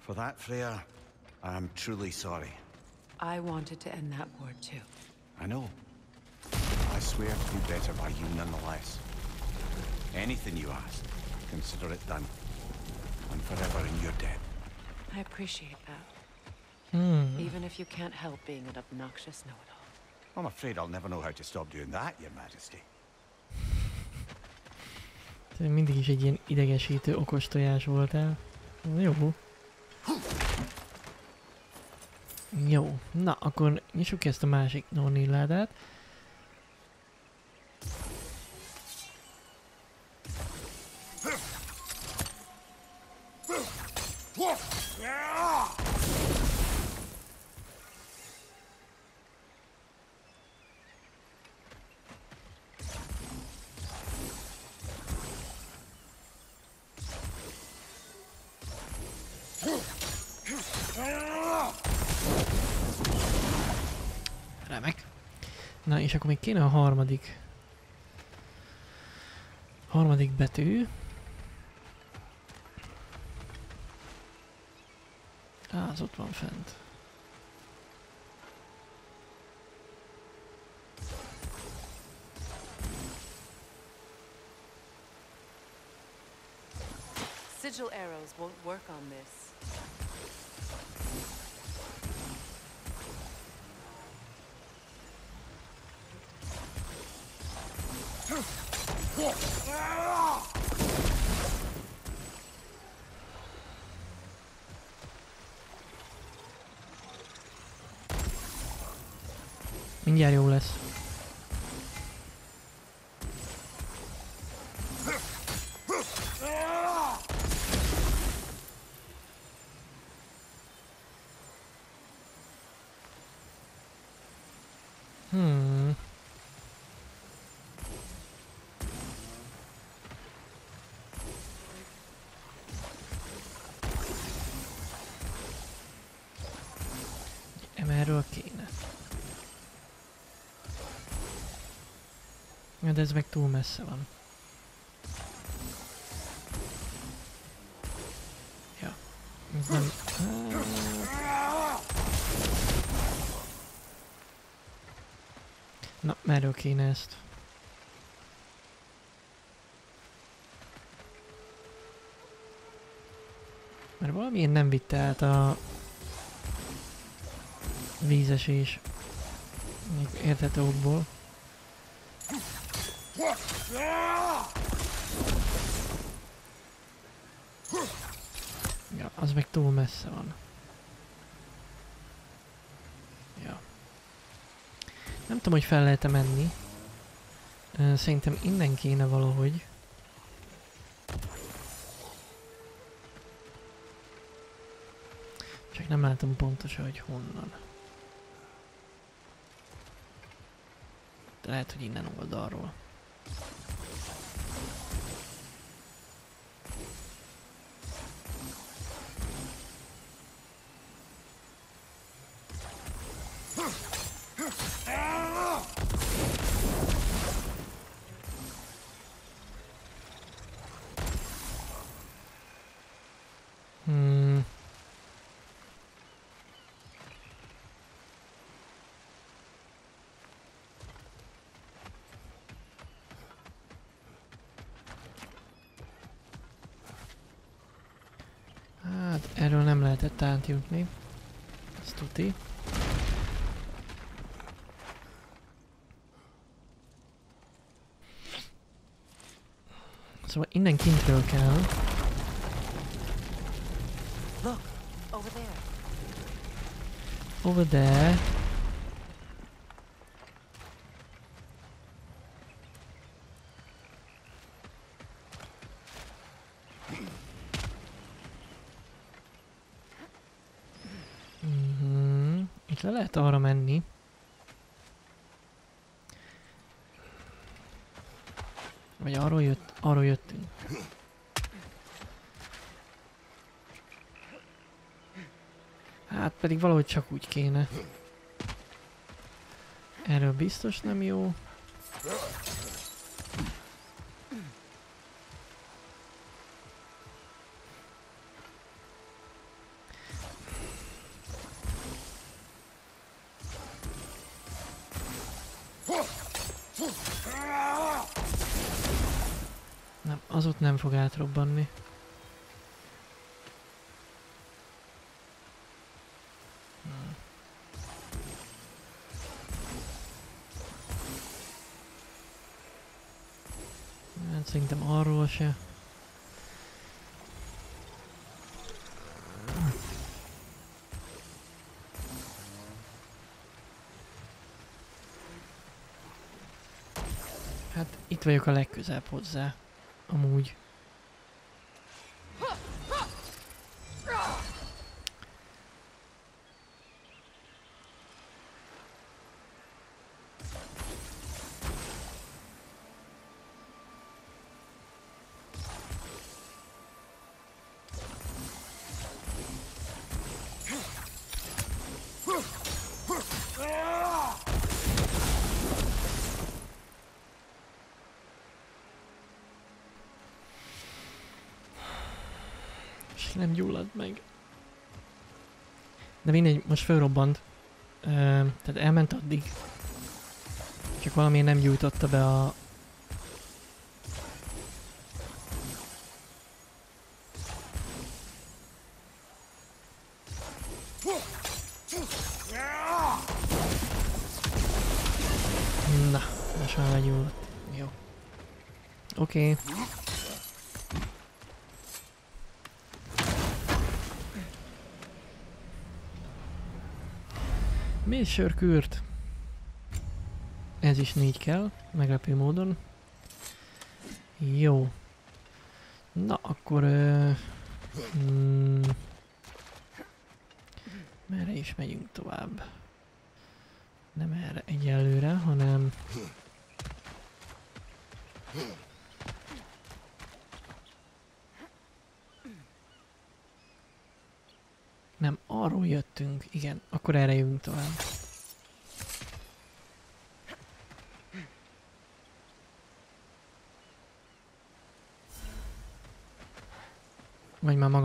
For that, Freya, I am truly sorry. I wanted to end that war too. I know. I swear to do better by you nonetheless. Anything you ask, consider it done. And forever in your debt. I appreciate that. Hmm. Even if you can't help being an obnoxious know-it-all. I'm afraid I'll never know how to stop doing that, Your Majesty. Te mindig is egy ilyen idegesítő okos tojás voltál. Jó. Jó. Na, akkor nyissuk ki ezt a másik nonilládát. Remek. És akkor még kéne a harmadik... Harmadik betű. Á, az ott van fent. Sigil arrows won't work on this. Mindjárt jó lesz. De ez meg túl messze van. Ja. Ez nem... Na, merről kéne ezt? Mert valamiért nem vitte át a vízesés. Még érthető okból. Ja, az meg túl messze van. Ja. Nem tudom, hogy fel lehet-e menni. Szerintem innen kéne valahogy. Csak nem látom pontosan, hogy honnan. De lehet, hogy innen oldalról. Hmm. Hát, erről nem lehetett átjutni. Ezt tuti. Szóval innen kintről kell. Look, over there. Over there. Itt le lehet arra menni. Vagy arról jött, arról jöttünk. Hát pedig valahogy csak úgy kéne. Erről biztos nem jó. Itt vagyok a legközelebb hozzá. Amúgy. Nem gyullad meg. De mindegy, most felrobbant. Ö, tehát elment addig. Csak valamiért nem gyújtotta be a... Na, most már legyújtott. Jó. Oké. Okay. Sörkürt. Ez is négy kell, meglepő módon. Jó. Na, akkor... Mm, merre is megyünk tovább? Nem erre egyelőre, hanem... Nem, arról jöttünk. Igen, akkor erre jövünk tovább.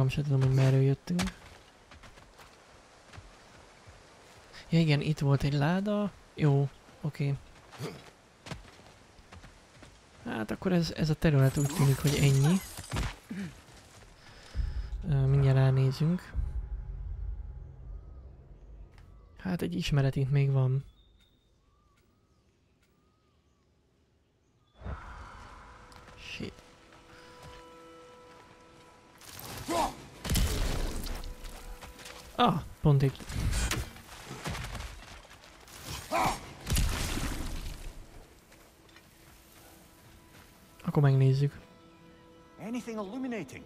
Magam sem tudom, hogy merről jöttünk. Ja igen, itt volt egy láda. Jó, oké. Hát akkor ez, ez a terület úgy tűnik, hogy ennyi. Mindjárt ránézünk. Hát egy ismeret itt még van. Ah, pont itt. Akkor megnézzük. Anything illuminating?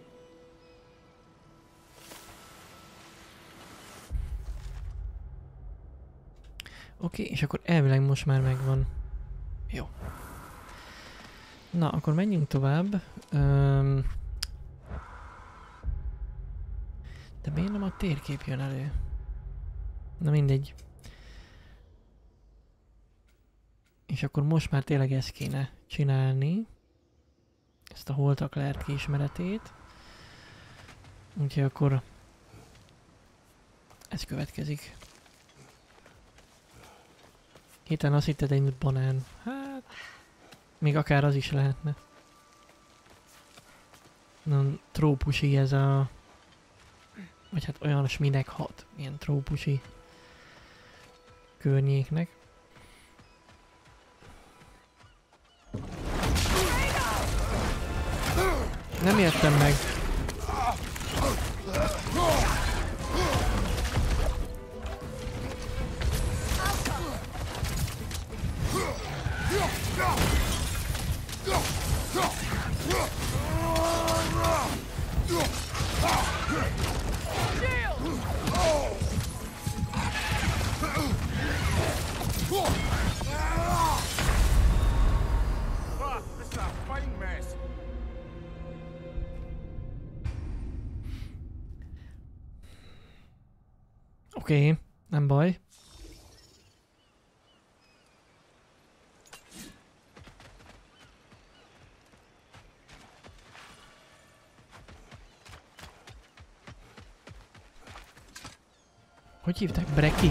Oké, és akkor elvileg most már megvan. Jó. Na, akkor menjünk tovább. Öm... térkép jön elő? Na mindegy. És akkor most már tényleg ezt kéne csinálni. Ezt a holtak lehet kiismeretét. Úgyhogy akkor ez következik. Héten azt hitted egy banán. Hát... Még akár az is lehetne. Nem trópusi ez a... Vagy hát olyan minek hat. Ilyen trópusi környéknek. Nem értem meg. Oké, okay, nem baj. Hogy hívták? Breki?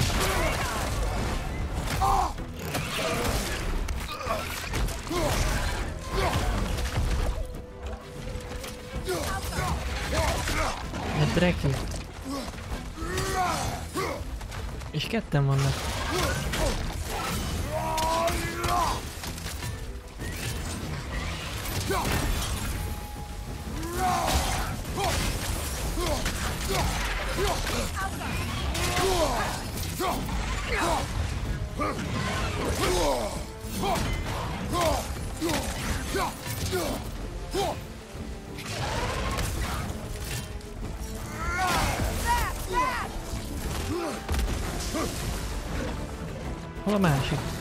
Egy És ketten vannak. Hol a másik? Oké,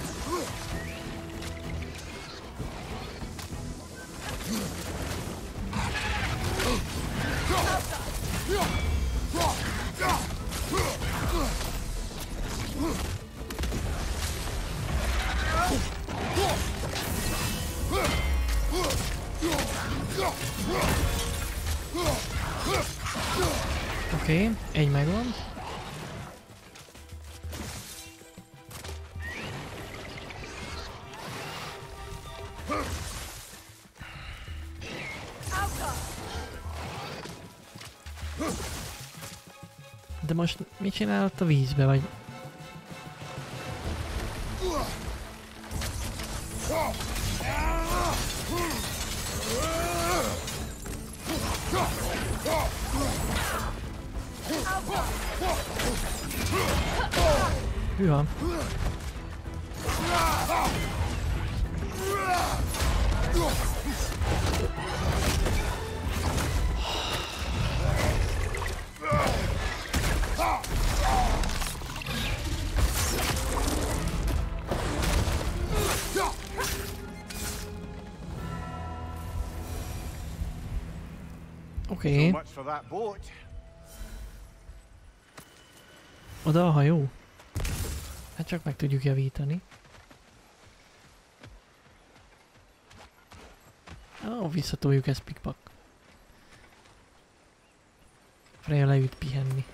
mit csinál ott a vízbe, vagy... oda a hajó. Hát csak meg tudjuk javítani. Ó, visszatoljuk ezt pikpak. Freya leült pihenni.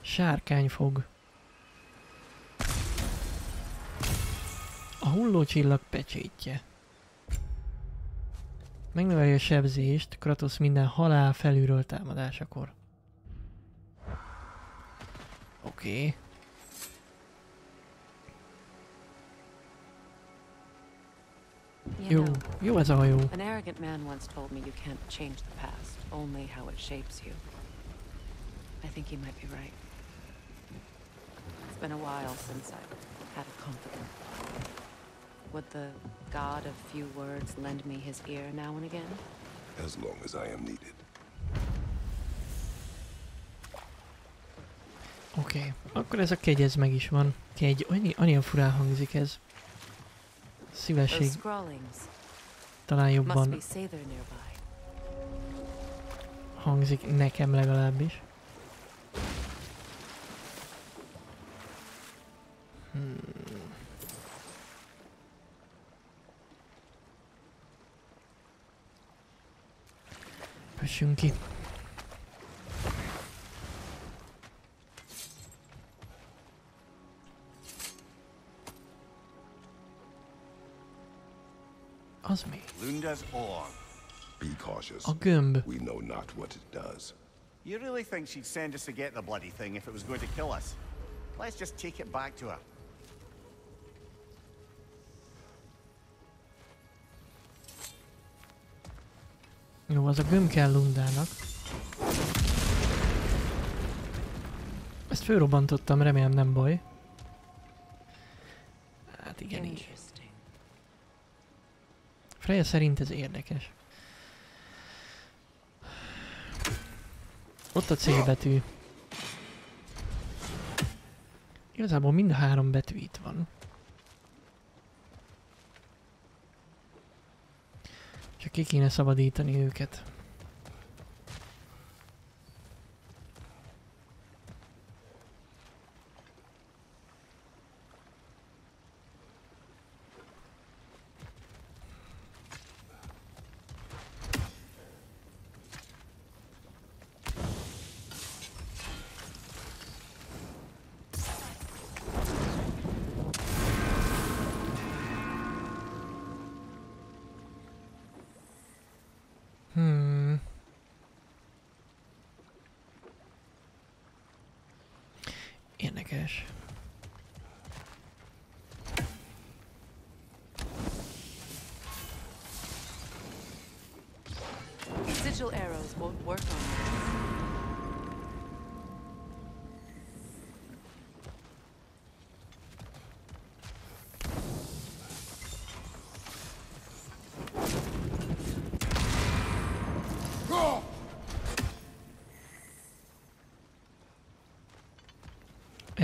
Sárkány fog. A hullócsillag pecsétje. Megnöveli a sebzést Kratos minden halál felülről támadásakor. Oké. Okay. You Jó, jó ez a hajó. an arrogant man once told me you can't change the past, only how it shapes you. I think he might be right. It's been a while since I've had a confidant. Would the god of few words lend me his ear now and again? As long as I am needed. Oké, okay. akkor ez a kegy ez meg is van. Kegy, annyi, annyian furán hangzik ez. Szívesség talán jobban hangzik nekem legalábbis. Pössünk ki. Az mi? Lunda's orb. Be cautious. A gömb. We know not what it does. You really think she'd send us to get the bloody thing if it was going to kill us? Let's just take it back to her. Jó, az a gömb kell Lundának. Ezt fölrobbantottam, remélem nem baj. Hát igen, így. Freya szerint ez érdekes. Ott a C betű. Igazából mind a három betű itt van. Ki kéne szabadítani őket.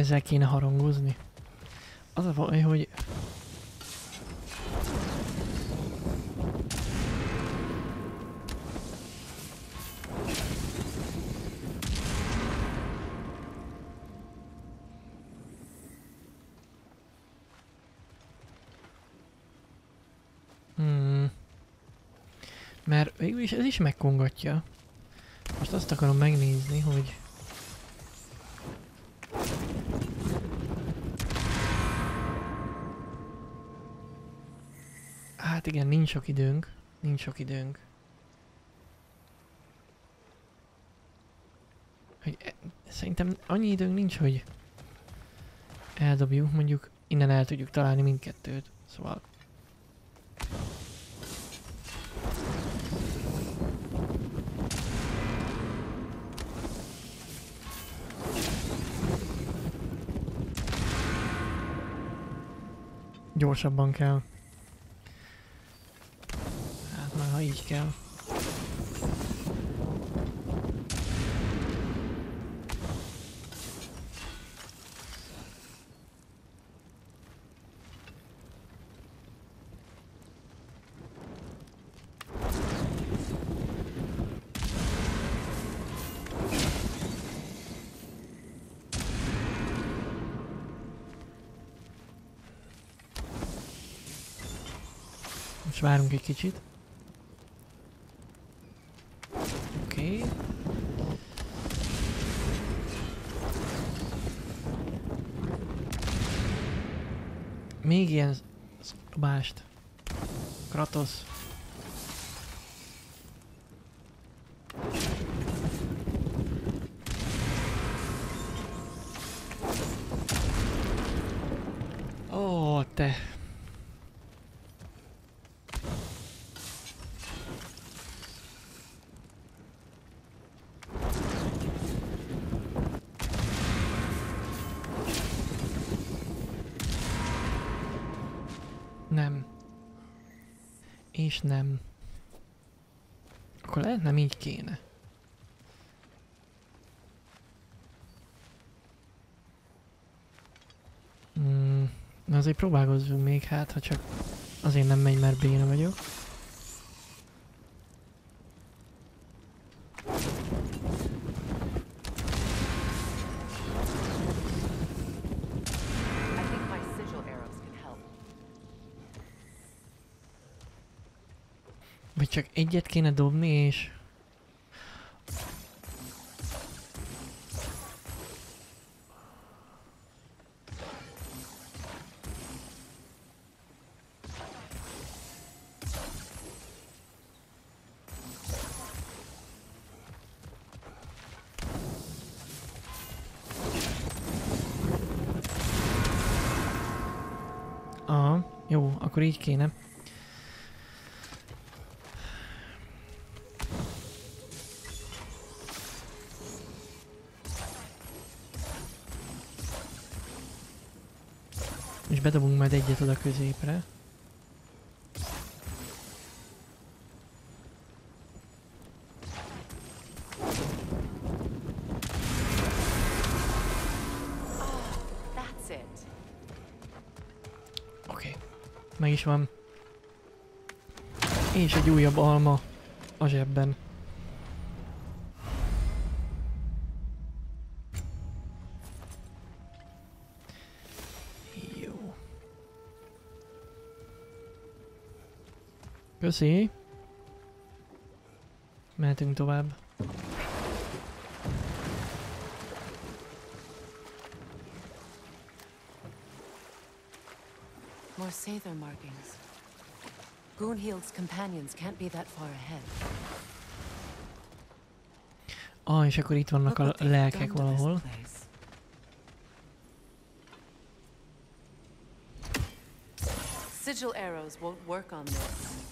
Ezzel kéne harangozni. Az a baj, hogy... Hmm. Mert végül is ez is megkongatja. Most azt akarom megnézni, hogy... nincs sok időnk. Nincs sok időnk. Hogy e- szerintem annyi időnk nincs, hogy eldobjuk, mondjuk innen el tudjuk találni mindkettőt. Szóval... Gyorsabban kell. Hát már ha így kell. Várunk egy kicsit. Oké. Okay. Még ilyen szobást. Kratos. Ó, te. Nem. És nem. Akkor lehet nem így kéne. Hmm, na azért próbálkozzunk még hát, ha csak azért nem megy, mert béna vagyok. Egyet kéne dobni és... Aha, jó, akkor így kéne. Egyet oda középre. Meg is van. És egy újabb alma a zsebben. Köszi. Mehetünk tovább. More Sather markings. Goonhild's companions can't be that far ahead. Ah, és akkor itt vannak a lelkek valahol. Sigil arrows won't work on this.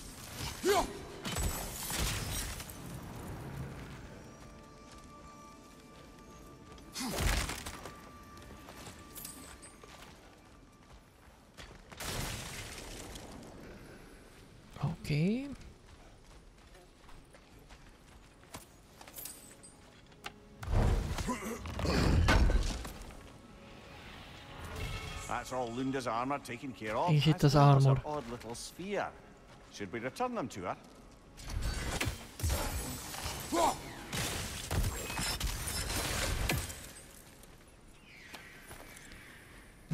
Oké. That's all Lunda's armor taken care of. És itt as az well as her armor. odd little sphere. Should we return them to her?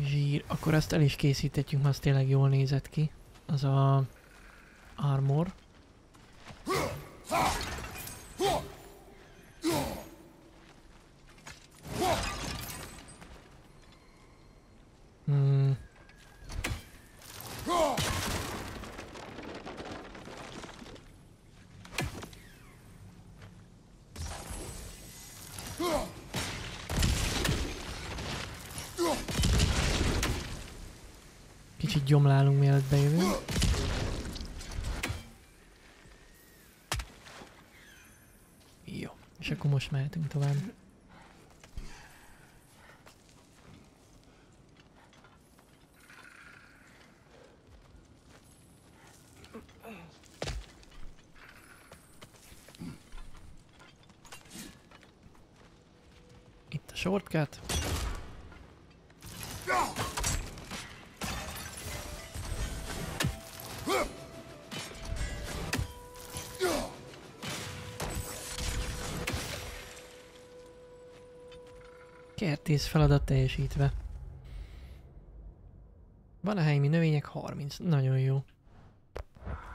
Zsír. Akkor azt el is készíthetjük, mert az tényleg jól nézett ki. Az a armor. Hmm. Kicsit gyomlálunk mielőtt bejövünk. Jó, és mehetünk tovább. Itt a shortcut. Kertész feladat teljesítve. Van a helyi növények 30. Nagyon jó.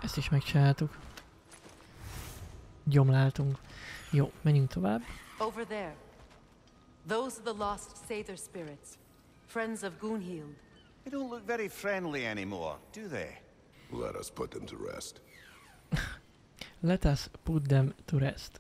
Ezt is megcsináltuk. Gyomláltunk. Jó, menjünk tovább. Over there. Those are the lost Sather spirits. Friends of Gunhild. They don't look very friendly anymore, do they? Let us put them to rest. Let us put them to rest.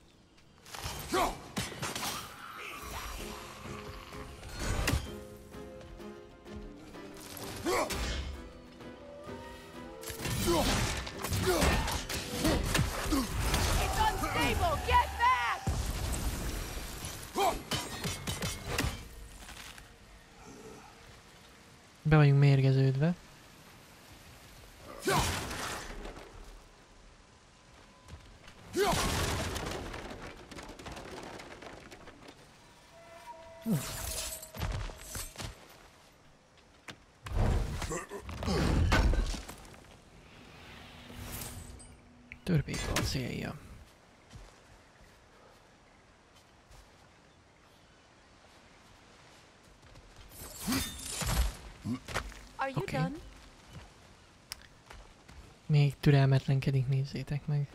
Még türelmetlenkedik, nézzétek meg.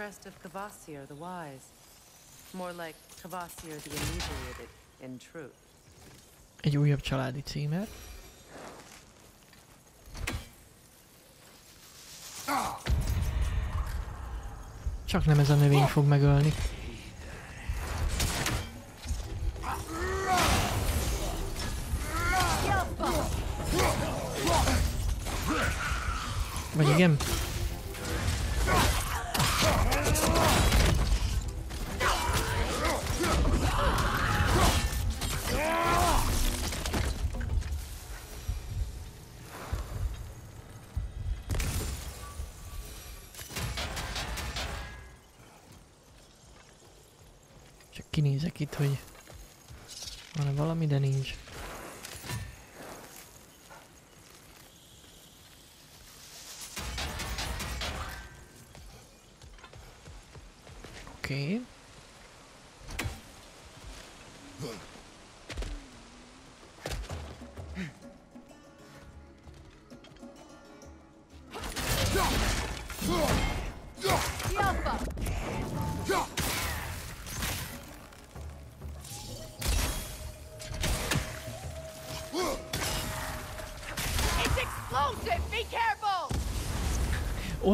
Crest of Kvasir the Wise. More like Kvasir the Inebriated, in truth. Egy újabb családi címer. Csak nem ez a növény fog megölni.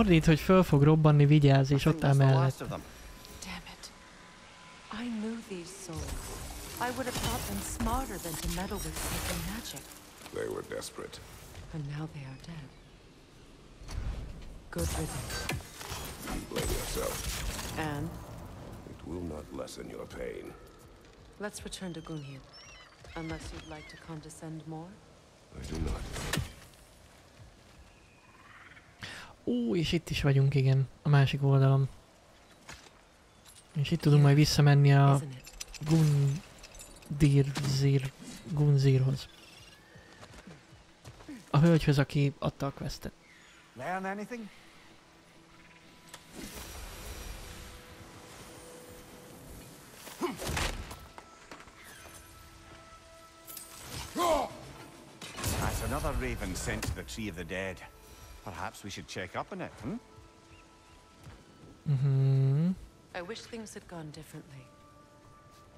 Ordít, hogy föl fog robbanni, vigyázz, és I ott áll the mellett. last of them. Damn it. I knew these souls. I would have thought them smarter than to meddle with sacred magic. They were desperate. And now they are dead. Good riddance. You blame yourself. And It will not lessen your pain. let's return to Gunhir. Unless you'd like to condescend more? I do not. És itt is vagyunk, igen, a másik oldalon. És itt tudunk majd visszamenni a? Gundirzir... Gunzirhoz. A hölgyhöz, aki adta a questet. Learn anything? That's another raven sent to the Tree of the Dead. Perhaps we should check up on it, hmm? Mhm. I wish things had gone differently.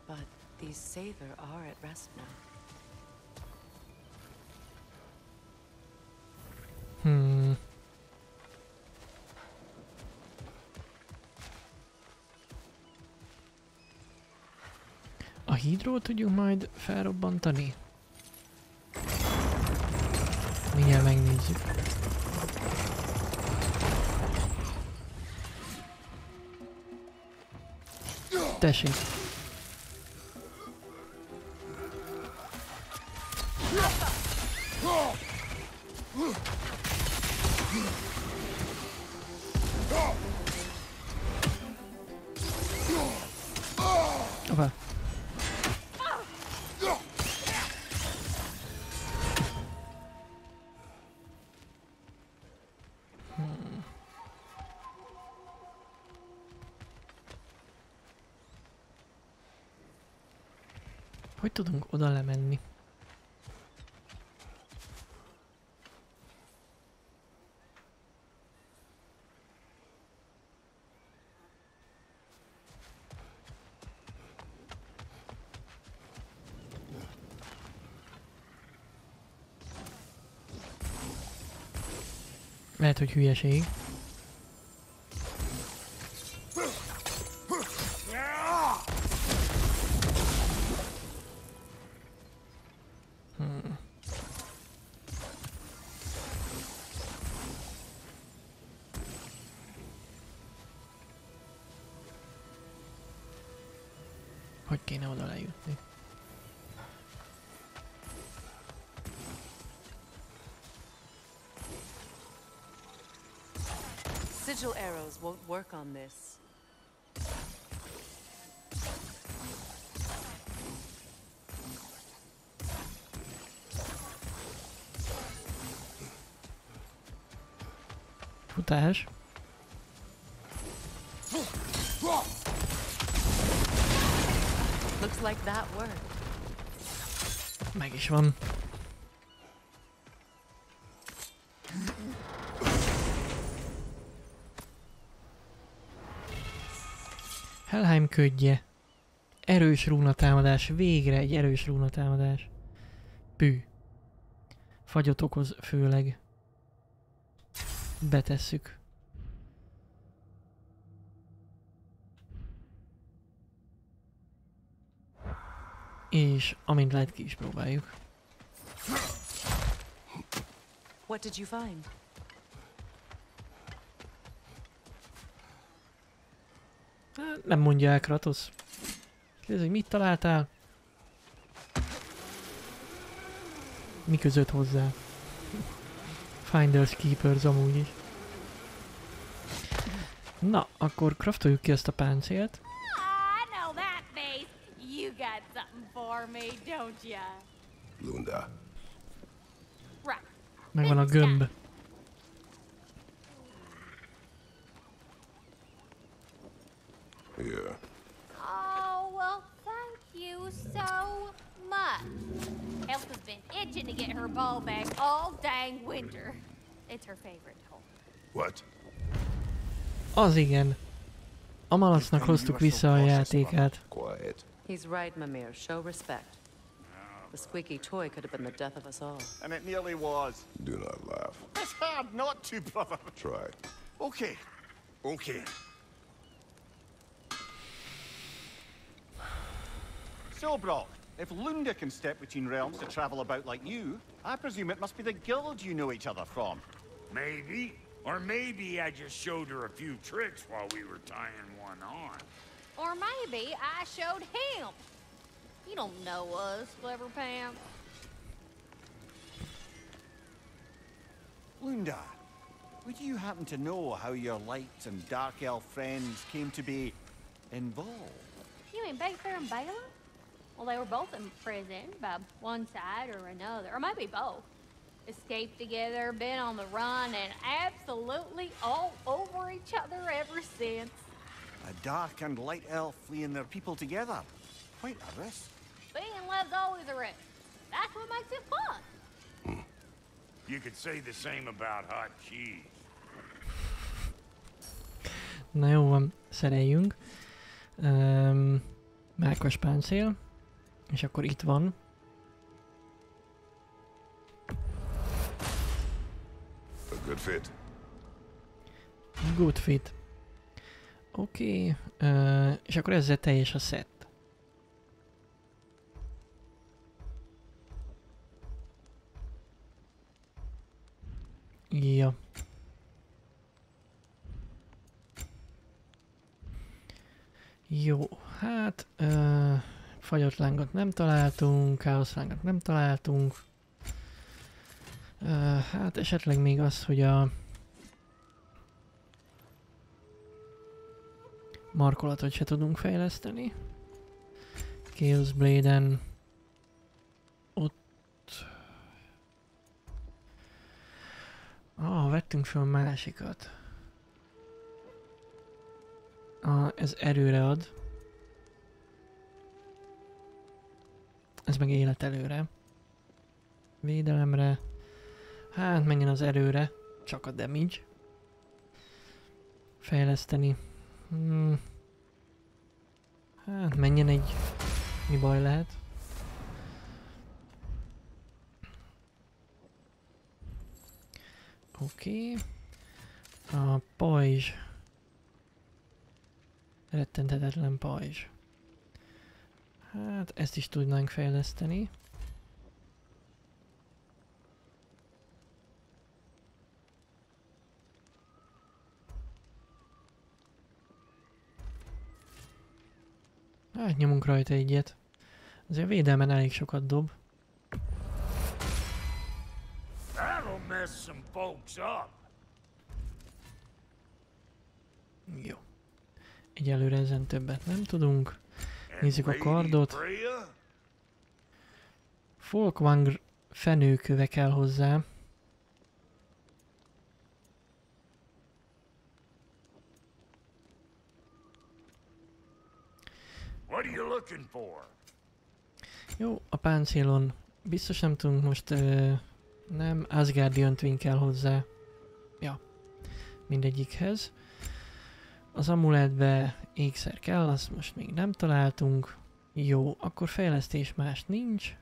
But these Savor are at rest now. Hmm. A hídról tudjuk majd felrobbantani? Tessék. Hoppá. Tudunk oda lemenni? Lehet, hogy hülyeség. Sigil arrows won't work on this. Futás. Looks like that worked. Meg is van. Ködje. Erős rúnatámadás. Végre egy erős rúnatámadás. Pű. Fagyot okoz főleg. Betesszük. És amint lehet ki is próbáljuk. What did you find? Nem mondja el Kratos. Kérdezi, hogy mit találtál? Mi között hozzá? Finders Keepers amúgy is. Na, akkor craftoljuk ki ezt a páncélt. Right. Megvan a gömb. Az igen. A malacnak hoztuk vissza a játékát. Quiet. He's right, Mimir. Show respect. The squeaky toy could have been the death of us all. And it nearly was. Do not laugh. It's hard not to, brother. Try. Okay. Okay. So, Brock, if Lunda can step between realms to travel about like you, I presume it must be the guild you know each other from. Maybe. Or maybe I just showed her a few tricks while we were tying one on. Or maybe I showed him. You don't know us, Clever Pants. Lunda, would you happen to know how your light and dark elf friends came to be involved? You mean Baker and Bala? Well, they were both imprisoned by one side or another, or maybe both. Escaped together, been on the run, and absolutely all over each other ever since. A dark and light elf fleeing their people together. Quite a risk. Being love's always a risk. That's what makes it fun. You could say the same about hot cheese. Na jó van, szereljünk. Um, Márkos páncél. És akkor itt van. Good fit. Good fit. Oké. Okay. Uh, és akkor ezzel teljes a set. Ja. Jó, hát uh, fagyott lángot nem találtunk, káosz lángot nem találtunk. Hát esetleg még az, hogy a markolatot se tudunk fejleszteni. Chaos Blade-en ott... Ah, vettünk fel másikat. Ah, ez erőre ad. Ez meg élet előre. Védelemre. Hát menjen az erőre. Csak a damage. Fejleszteni. Hmm. Hát menjen egy... Mi baj lehet? Oké. Okay. A pajzs. Rettenthetetlen pajzs. Hát ezt is tudnánk fejleszteni. Hát nyomunk rajta egyet. Azért a védelmen elég sokat dob. Jó. Egyelőre ezen többet nem tudunk. Nézzük a kardot. Freya? Folkwang fenőköve kell hozzá. What are you looking for? Jó, a páncélon biztos nem tudunk most... Ö, nem, Asgardian Twin kell hozzá. Ja, mindegyikhez. Az amuletbe ékszer kell, azt most még nem találtunk. Jó, akkor fejlesztés más nincs.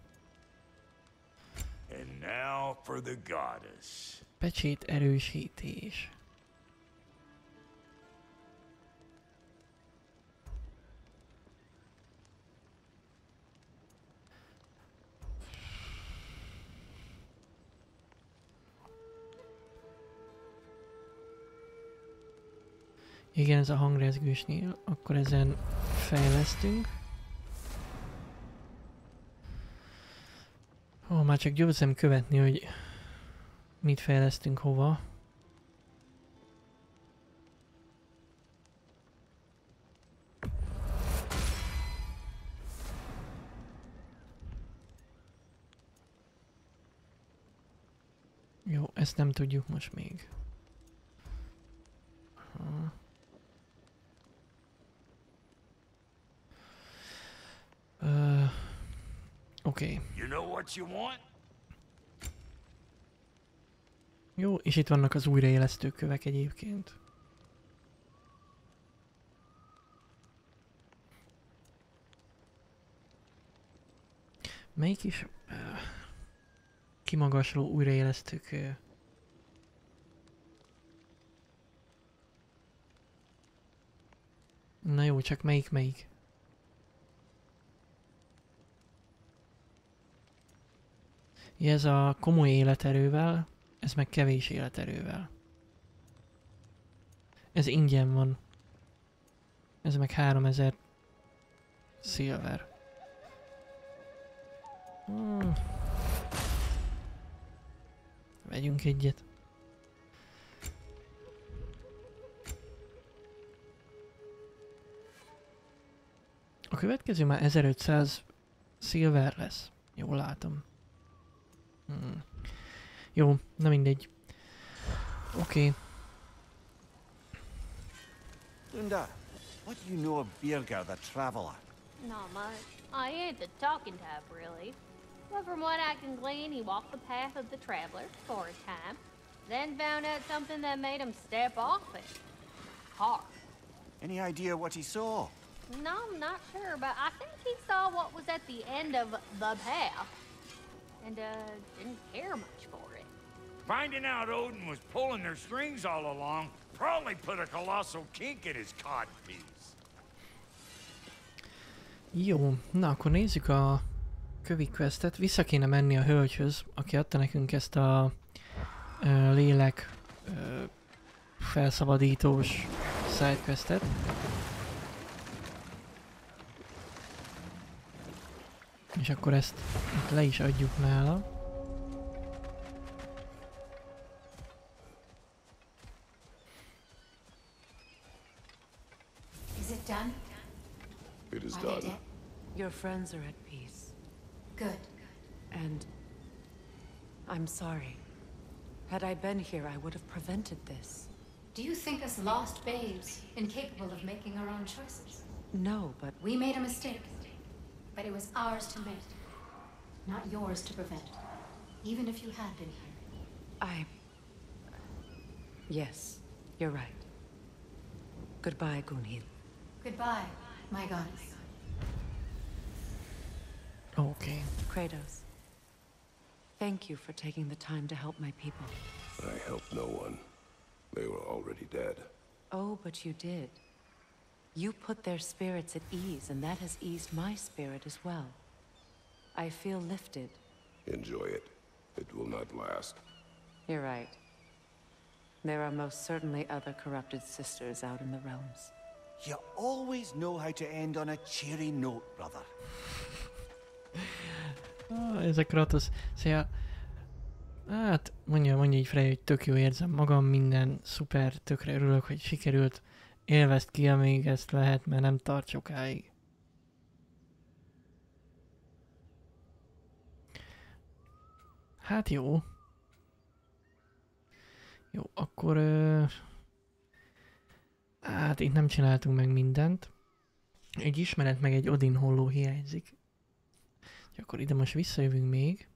And now for the goddess. Pecsét erősítés. Igen, ez a hangrezgősnél, akkor ezen fejlesztünk. Ó, oh, már csak győzem követni, hogy mit fejlesztünk hova. Jó, ezt nem tudjuk most még. Aha. Oké. Want? Jó, és itt vannak az újraélesztő kövek egyébként. Melyik is kimagasló újraélesztő kő? Na jó, csak melyik melyik? Ez a komoly életerővel, ez meg kevés életerővel. Ez ingyen van. Ez meg 3000 silver. Hmm. Vegyünk egyet. A következő már 1500 silver lesz. Jól látom. Hmm. Jó, na mindegy. Oké. Okay. Linda, what do you know of Birger the Traveler? Not much. I ain't the talking type, really. But from what I can glean, he walked the path of the traveler for a time, then found out something that made him step off it. Hard. Any idea what he saw? No, I'm not sure, but I think he saw what was at the end of the path. And, uh, didn't care much for it. Finding out Odin was pulling their strings all along probably put a colossal kink in his codpiece. Jó, na akkor nézzük a kövi questet. Vissza kéne menni a hölgyhöz, aki adta nekünk ezt a ö, lélek ö, felszabadítós sidequestet. És akkor ezt itt le is adjuk nála. Is it done? It is done. dead? Your friends are at peace. Good. And I'm sorry. Had I been here, I would have prevented this. Do you think us lost babes, incapable of making our own choices? No, but We made a mistake, but it was ours to make, not yours to prevent. Even if you had been here. I. Yes, you're right. Goodbye, Gunhild. Goodbye, my goddess. Okay. Kratos. Thank you for taking the time to help my people. I helped no one. They were already dead. Oh, but you did. You put their spirits at ease, and that has eased my spirit as well. I feel lifted. Enjoy it. It will not last. You're right. There are most certainly other corrupted sisters out in the realms. You always know how to end on a cheery note, brother. Ah, ez a Kratos. Szia. Hát, mondja, mondja így Frey, hogy tök jó érzem magam, minden szuper, tökre örülök, hogy sikerült. Élvezd ki, amíg ezt lehet, mert nem tart sokáig. Hát jó. Jó, akkor... Ö... Hát itt nem csináltunk meg mindent. Egy ismeret meg egy Odin holló hiányzik. Úgyhogy akkor ide most visszajövünk még.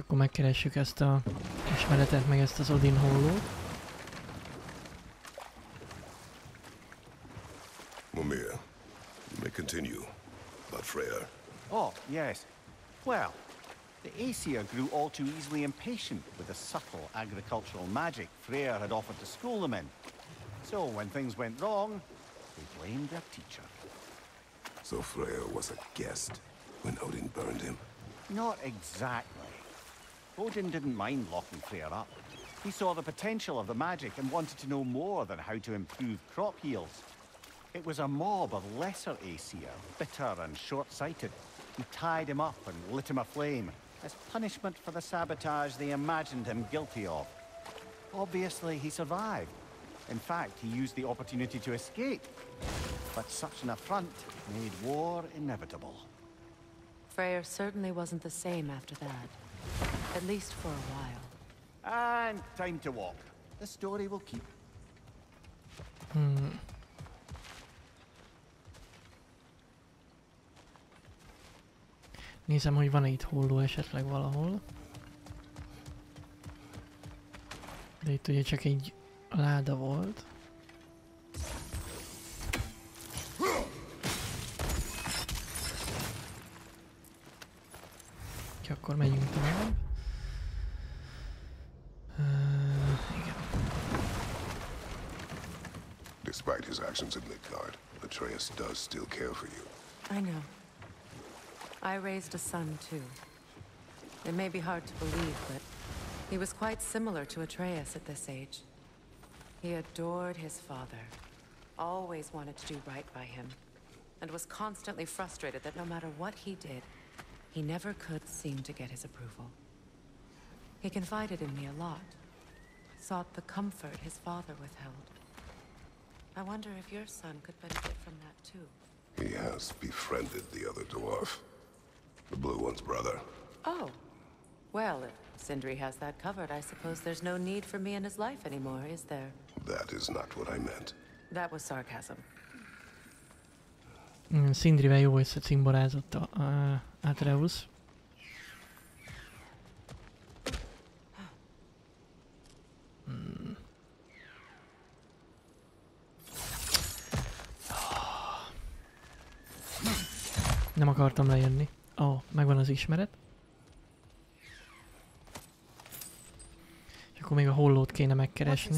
Akkor megkeressük ezt a ismeretet, meg ezt az Odin hollót. Mimir, you may continue. About Freya. Oh, yes. Well, the Aesir grew all too easily impatient with the subtle agricultural magic Freyr had offered to school them in. So when things went wrong, they blamed their teacher. So Freya was a guest when Odin burned him. Not exactly. Odin didn't mind locking Freyr up. He saw the potential of the magic and wanted to know more than how to improve crop yields. It was a mob of lesser Aesir, bitter and short-sighted, who tied him up and lit him aflame as punishment for the sabotage they imagined him guilty of. Obviously, he survived, In fact, he used the opportunity to escape. But such an affront made war inevitable. Freyr certainly wasn't the same after that. At least for a while. And time to walk. The story will keep. Hmm. Nézem, hogy van-e itt holló esetleg valahol. De itt ugye csak egy láda volt. Úgyhogy akkor megyünk tovább. Uh, igen. Despite his actions at Midgard, Atreus does still care for you. I know. I raised a son, too. It may be hard to believe, but he was quite similar to Atreus at this age. He adored his father, always wanted to do right by him, and was constantly frustrated that no matter what he did, he never could seem to get his approval. He confided in me a lot, sought the comfort his father withheld. I wonder if your son could benefit from that too. He has befriended the other dwarf. The blue one's brother. Oh. Well, if Sindri has that covered, I suppose there's no need for me in his life anymore, is there? That is not what I meant. That was sarcasm. Mm, Szindrivel jó összecimborázott a, a Atreus. Hmm. Nem akartam lejönni. Ó, oh, megvan az ismeret. És akkor még a hollót kéne megkeresni.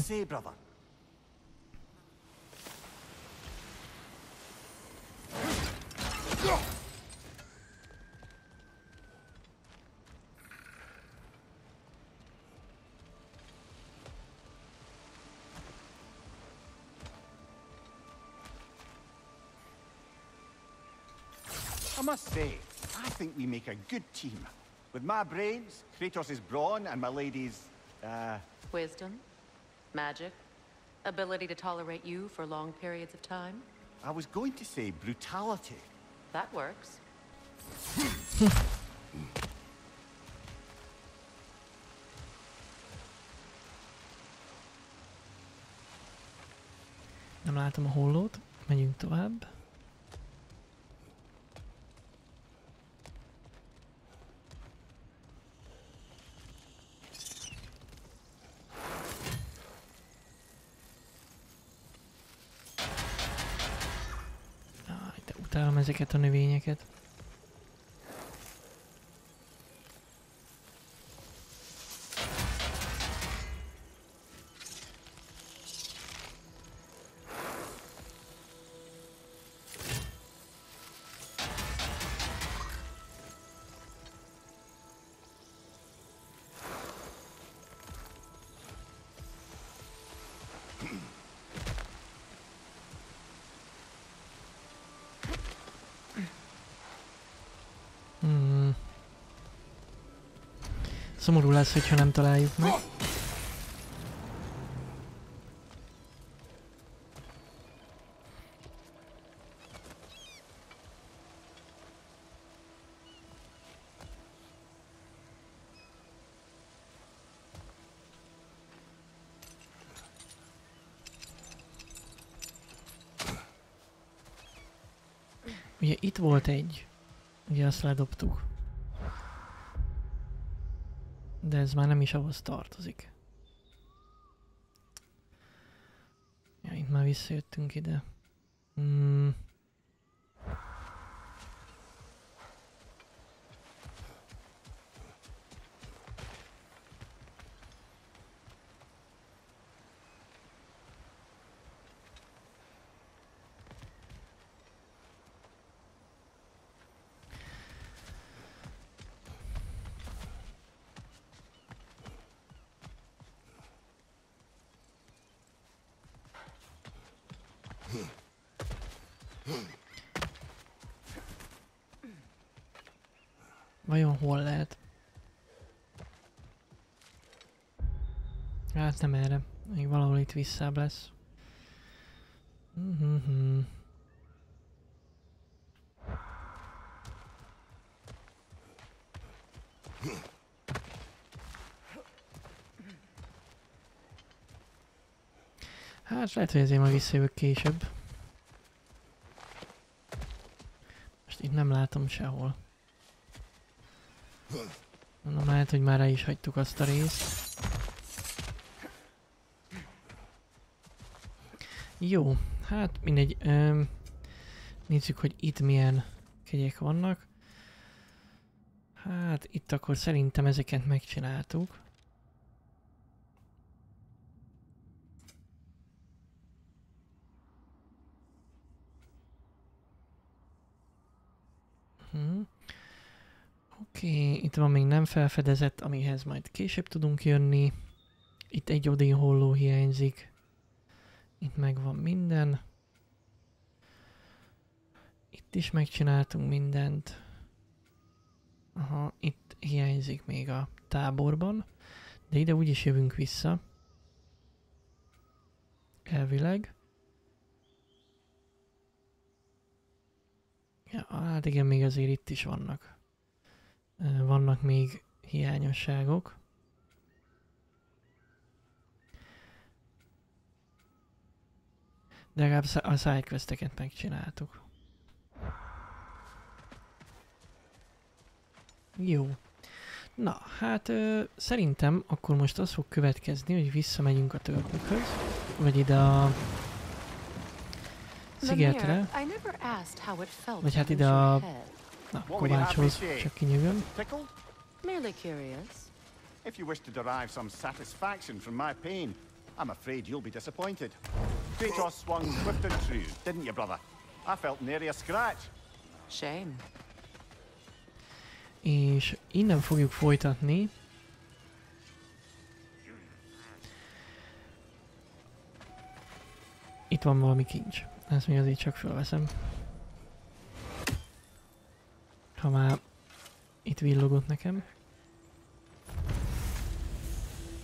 Must say, I think we make a good team. With my brains, Kratos' brawn, and my lady's, uh, Wisdom? Magic? Ability to tolerate you for long periods of time? I was going to say brutality. That works. Nem látom a hollót. Megyünk tovább. Ezeket a növényeket. Szomorú lesz, hogyha nem találjuk meg. Ugye itt volt egy, ugye azt ledobtuk. Ez már nem is ahhoz tartozik. Ja, itt már visszajöttünk ide. Hmm. Vajon hol lehet? Hát nem erre. Még valahol itt visszább lesz. Mhm. Hát lehet, hogy ezért majd visszajövök később. Most itt nem látom sehol. Lehet, hogy már el is hagytuk azt a részt. Jó, hát mindegy. Öm, nézzük, hogy itt milyen kegyek vannak. Hát itt akkor szerintem ezeket megcsináltuk. Oké, okay, itt van még nem felfedezett, amihez majd később tudunk jönni. Itt egy Odin holló hiányzik. Itt megvan minden. Itt is megcsináltunk mindent. Aha, itt hiányzik még a táborban. De ide úgyis jövünk vissza. Elvileg. Ja, hát igen, még azért itt is vannak. Vannak még hiányosságok. De legalább a sidequesteket megcsináltuk. Jó. Na, hát ö, szerintem akkor most az fog következni, hogy visszamegyünk a törpökhöz, vagy ide a szigetre, vagy hát ide a. na, kovácshoz, csak kinyögöm. Tickled? Merely curious. If you wish to derive some satisfaction from my pain, I'm afraid you'll be disappointed. Kratos swung swift and true, didn't you, brother? I felt nary a scratch. Shame. És innen fogjuk folytatni. Itt van valami kincs. Ezt még azért csak felveszem. Ha már itt villogott nekem.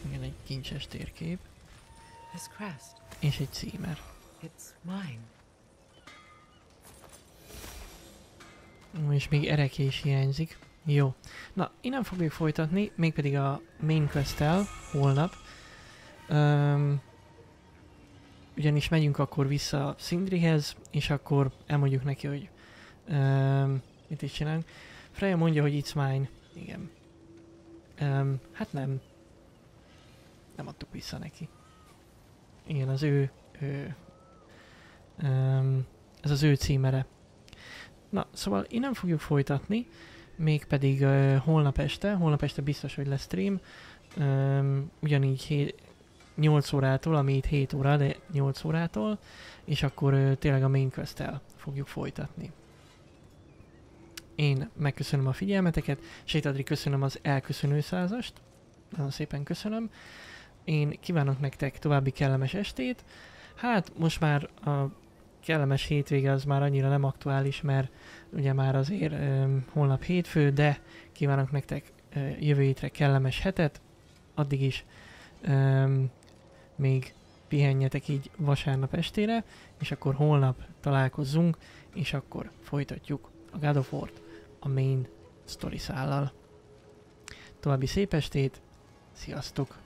Igen, egy kincses térkép. This crest, És egy címer. it's mine. Ó, És még ereké is hiányzik. Jó. Na, innen fogjuk folytatni, mégpedig a main quest holnap. Um, ugyanis megyünk akkor vissza Sindrihez, és akkor elmondjuk neki, hogy um, mit is csinálunk. Freya mondja, hogy it's mine. Igen. Um, hát nem. Nem adtuk vissza neki. Igen, az ő, ő um, ez az ő címere. Na, szóval innen fogjuk folytatni, mégpedig uh, holnap este, holnap este biztos, hogy lesz stream, um, ugyanígy hé- 8 órától, ami itt 7 óra, de 8 órától, és akkor uh, tényleg a main quest fogjuk folytatni. Én megköszönöm a figyelmeteket, Sétadri köszönöm az elköszönő százast, nagyon szépen köszönöm. Én kívánok nektek további kellemes estét. Hát most már a kellemes hétvége az már annyira nem aktuális, mert ugye már azért öm, holnap hétfő, de kívánok nektek ö, jövő hétre kellemes hetet, addig is öm, még pihenjetek így vasárnap estére, és akkor holnap találkozzunk, és akkor folytatjuk a God of War-t a main story szállal. További szép estét, sziasztok!